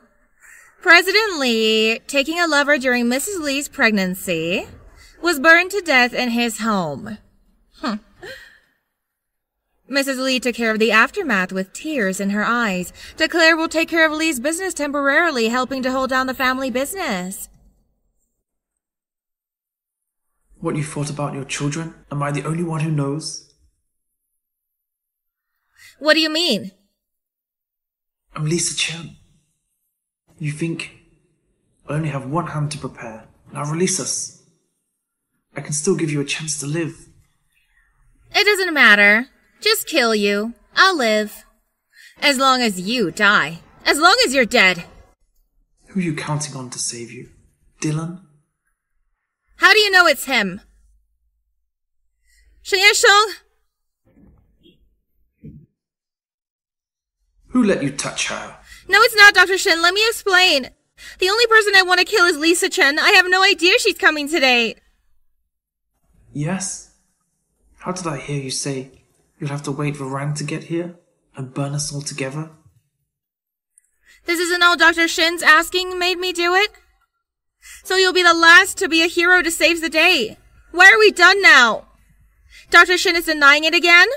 President Lee, taking a lover during Mrs. Lee's pregnancy, was burned to death in his home. Mrs. Lee took care of the aftermath with tears in her eyes. Declare will take care of Lee's business temporarily, helping to hold down the family business. What you thought about your children? Am I the only one who knows? What do you mean? I'm Li Sichen. You think I only have one hand to prepare. Now release us. I can still give you a chance to live. It doesn't matter. Just kill you. I'll live. As long as you die. As long as you're dead. Who are you counting on to save you? Dylan? How do you know it's him? Shen Yesheng? Who let you touch her? No, it's not, Dr. Shen. Let me explain. The only person I want to kill is Li Sichen. I have no idea she's coming today. Yes? How did I hear you say you'll have to wait for Rang to get here and burn us all together? This isn't all Dr. Shen's asking made me do it? So you'll be the last to be a hero to save the day. Why are we done now? Dr. Shen is denying it again?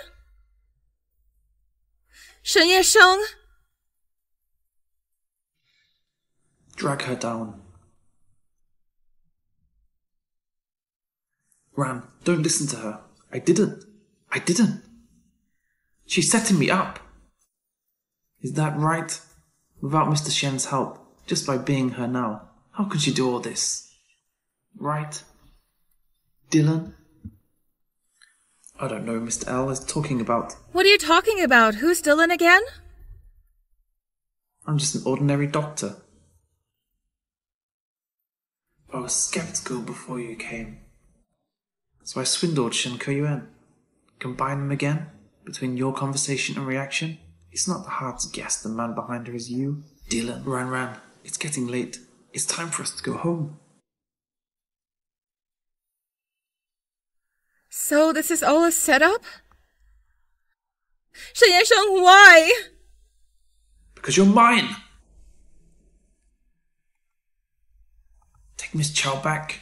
Shen Yesheng? Drag her down. Ran, don't listen to her. I didn't. I didn't. She's setting me up. Is that right? Without Mr. Shen's help, just by being her now, how could she do all this? Right? Dylan? I don't know, Mr. L is talking about. What are you talking about? Who's Dylan again? I'm just an ordinary doctor. I was skeptical before you came. So I swindled Shen Keyuan. Combine them again, between your conversation and reaction. It's not hard to guess the man behind her is you. Dylan, Ran Ran, it's getting late. It's time for us to go home. So this is all a setup? Shen Yesheng, why? Because you're mine! Take Miss Chow back.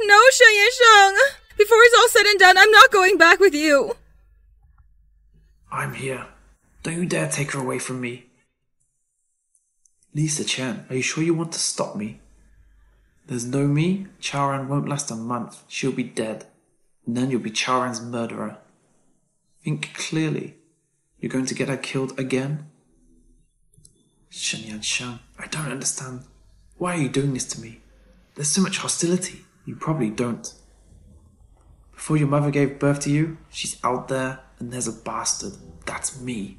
No, Shen Yesheng! Before it's all said and done, I'm not going back with you. I'm here. Don't you dare take her away from me. Li Sichen, are you sure you want to stop me? There's no me, Chaoran won't last a month. She'll be dead. And then you'll be Chaoran's murderer. Think clearly. You're going to get her killed again? Shen Yansheng, I don't understand. Why are you doing this to me? There's so much hostility. You probably don't. Before your mother gave birth to you, she's out there and there's a bastard. That's me.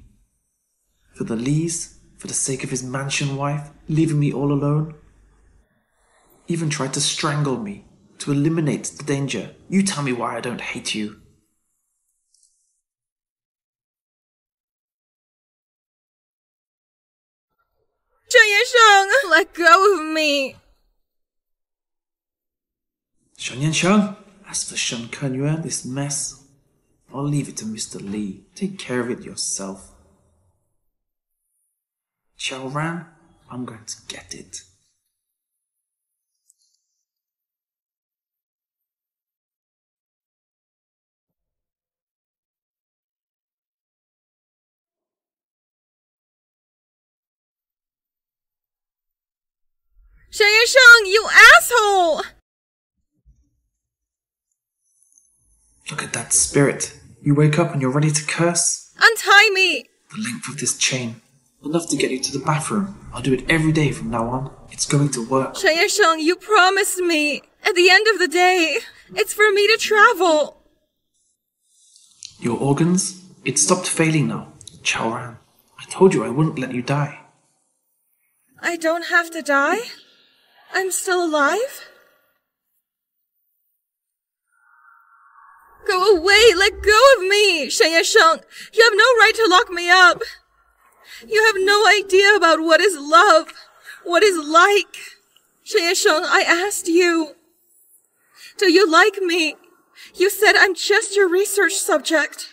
For the Lees, for the sake of his mansion wife, leaving me all alone. Even tried to strangle me, to eliminate the danger. You tell me why I don't hate you. Sheng, let go of me. Shen Yansheng, as for Shen Keyuan, this mess, I'll leave it to Mr. Li. Take care of it yourself. Xiao I'm going to get it. Sheng, you asshole! Look at that spirit. You wake up and you're ready to curse? Untie me! The length of this chain. Enough to get you to the bathroom. I'll do it every day from now on. It's going to work. Sheng, you promised me. At the end of the day, it's for me to travel. Your organs? It stopped failing now. Chaoran. I told you I wouldn't let you die. I don't have to die? I'm still alive? Go away! Let go of me! Shen Yasheng! You have no right to lock me up! You have no idea about what is love, what is like. Shen Yasheng, I asked you. Do you like me? You said I'm just your research subject.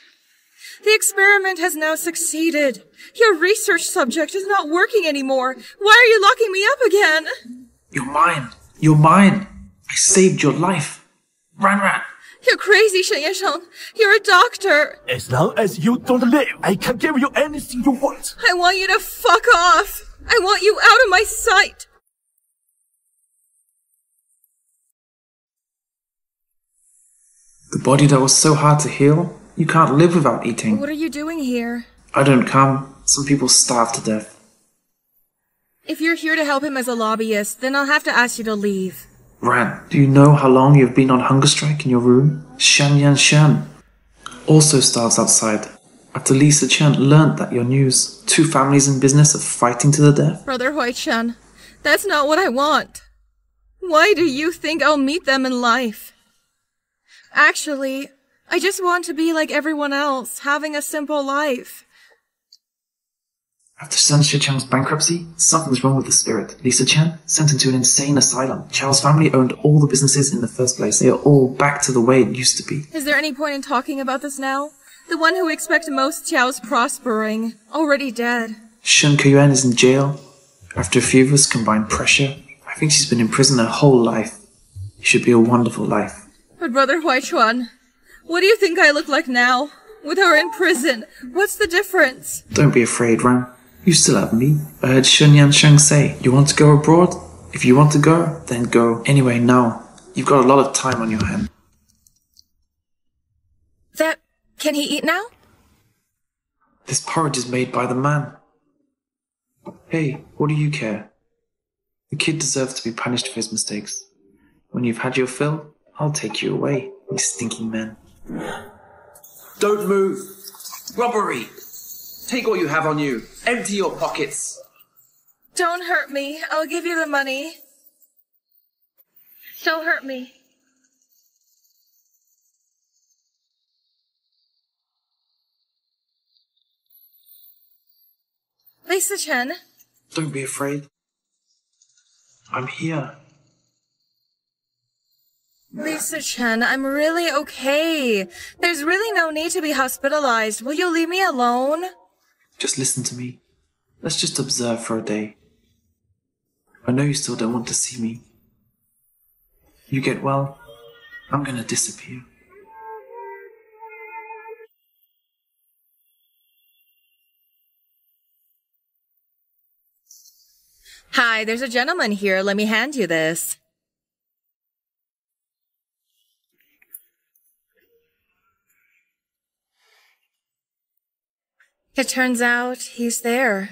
The experiment has now succeeded. Your research subject is not working anymore. Why are you locking me up again? You're mine. You're mine. I saved your life. Ran Ran. You're crazy, Shen Yasheng. You're a doctor. As long as you don't live, I can give you anything you want. I want you to fuck off. I want you out of my sight. The body that was so hard to heal, you can't live without eating. What are you doing here? I don't come. Some people starve to death. If you're here to help him as a lobbyist, then I'll have to ask you to leave. Ran, do you know how long you've been on hunger strike in your room? Shan Yan Shan also starves outside. After Li Sichen learned that your news, two families in business are fighting to the death. Brother Huai Chuan, that's not what I want. Why do you think I'll meet them in life? Actually, I just want to be like everyone else, having a simple life. After Shen Sicheng's bankruptcy, something's wrong with the spirit. Li Sichen sent into an insane asylum. Chao's family owned all the businesses in the first place. They are all back to the way it used to be. Is there any point in talking about this now? The one who expects most Chao's prospering, already dead. Shen Keyuan is in jail. After a few of us combined pressure, I think she's been in prison her whole life. It should be a wonderful life. But Brother Huaichuan, what do you think I look like now? With her in prison, what's the difference? Don't be afraid, Ran. You still have me. I heard Shun Yan Sheng say, You want to go abroad? If you want to go, then go. Anyway, now, you've got a lot of time on your hand. That. can he eat now? This porridge is made by the man. Hey, what do you care? The kid deserves to be punished for his mistakes. When you've had your fill, I'll take you away, you stinking man. Don't move! Robbery! Take all you have on you. Empty your pockets. Don't hurt me. I'll give you the money. Don't hurt me. Li Sichen. Don't be afraid. I'm here. Li Sichen, I'm really okay. There's really no need to be hospitalized. Will you leave me alone? Just listen to me. Let's just observe for a day. I know you still don't want to see me. You get well, I'm gonna disappear. Hi, there's a gentleman here. Let me hand you this. It turns out he's there.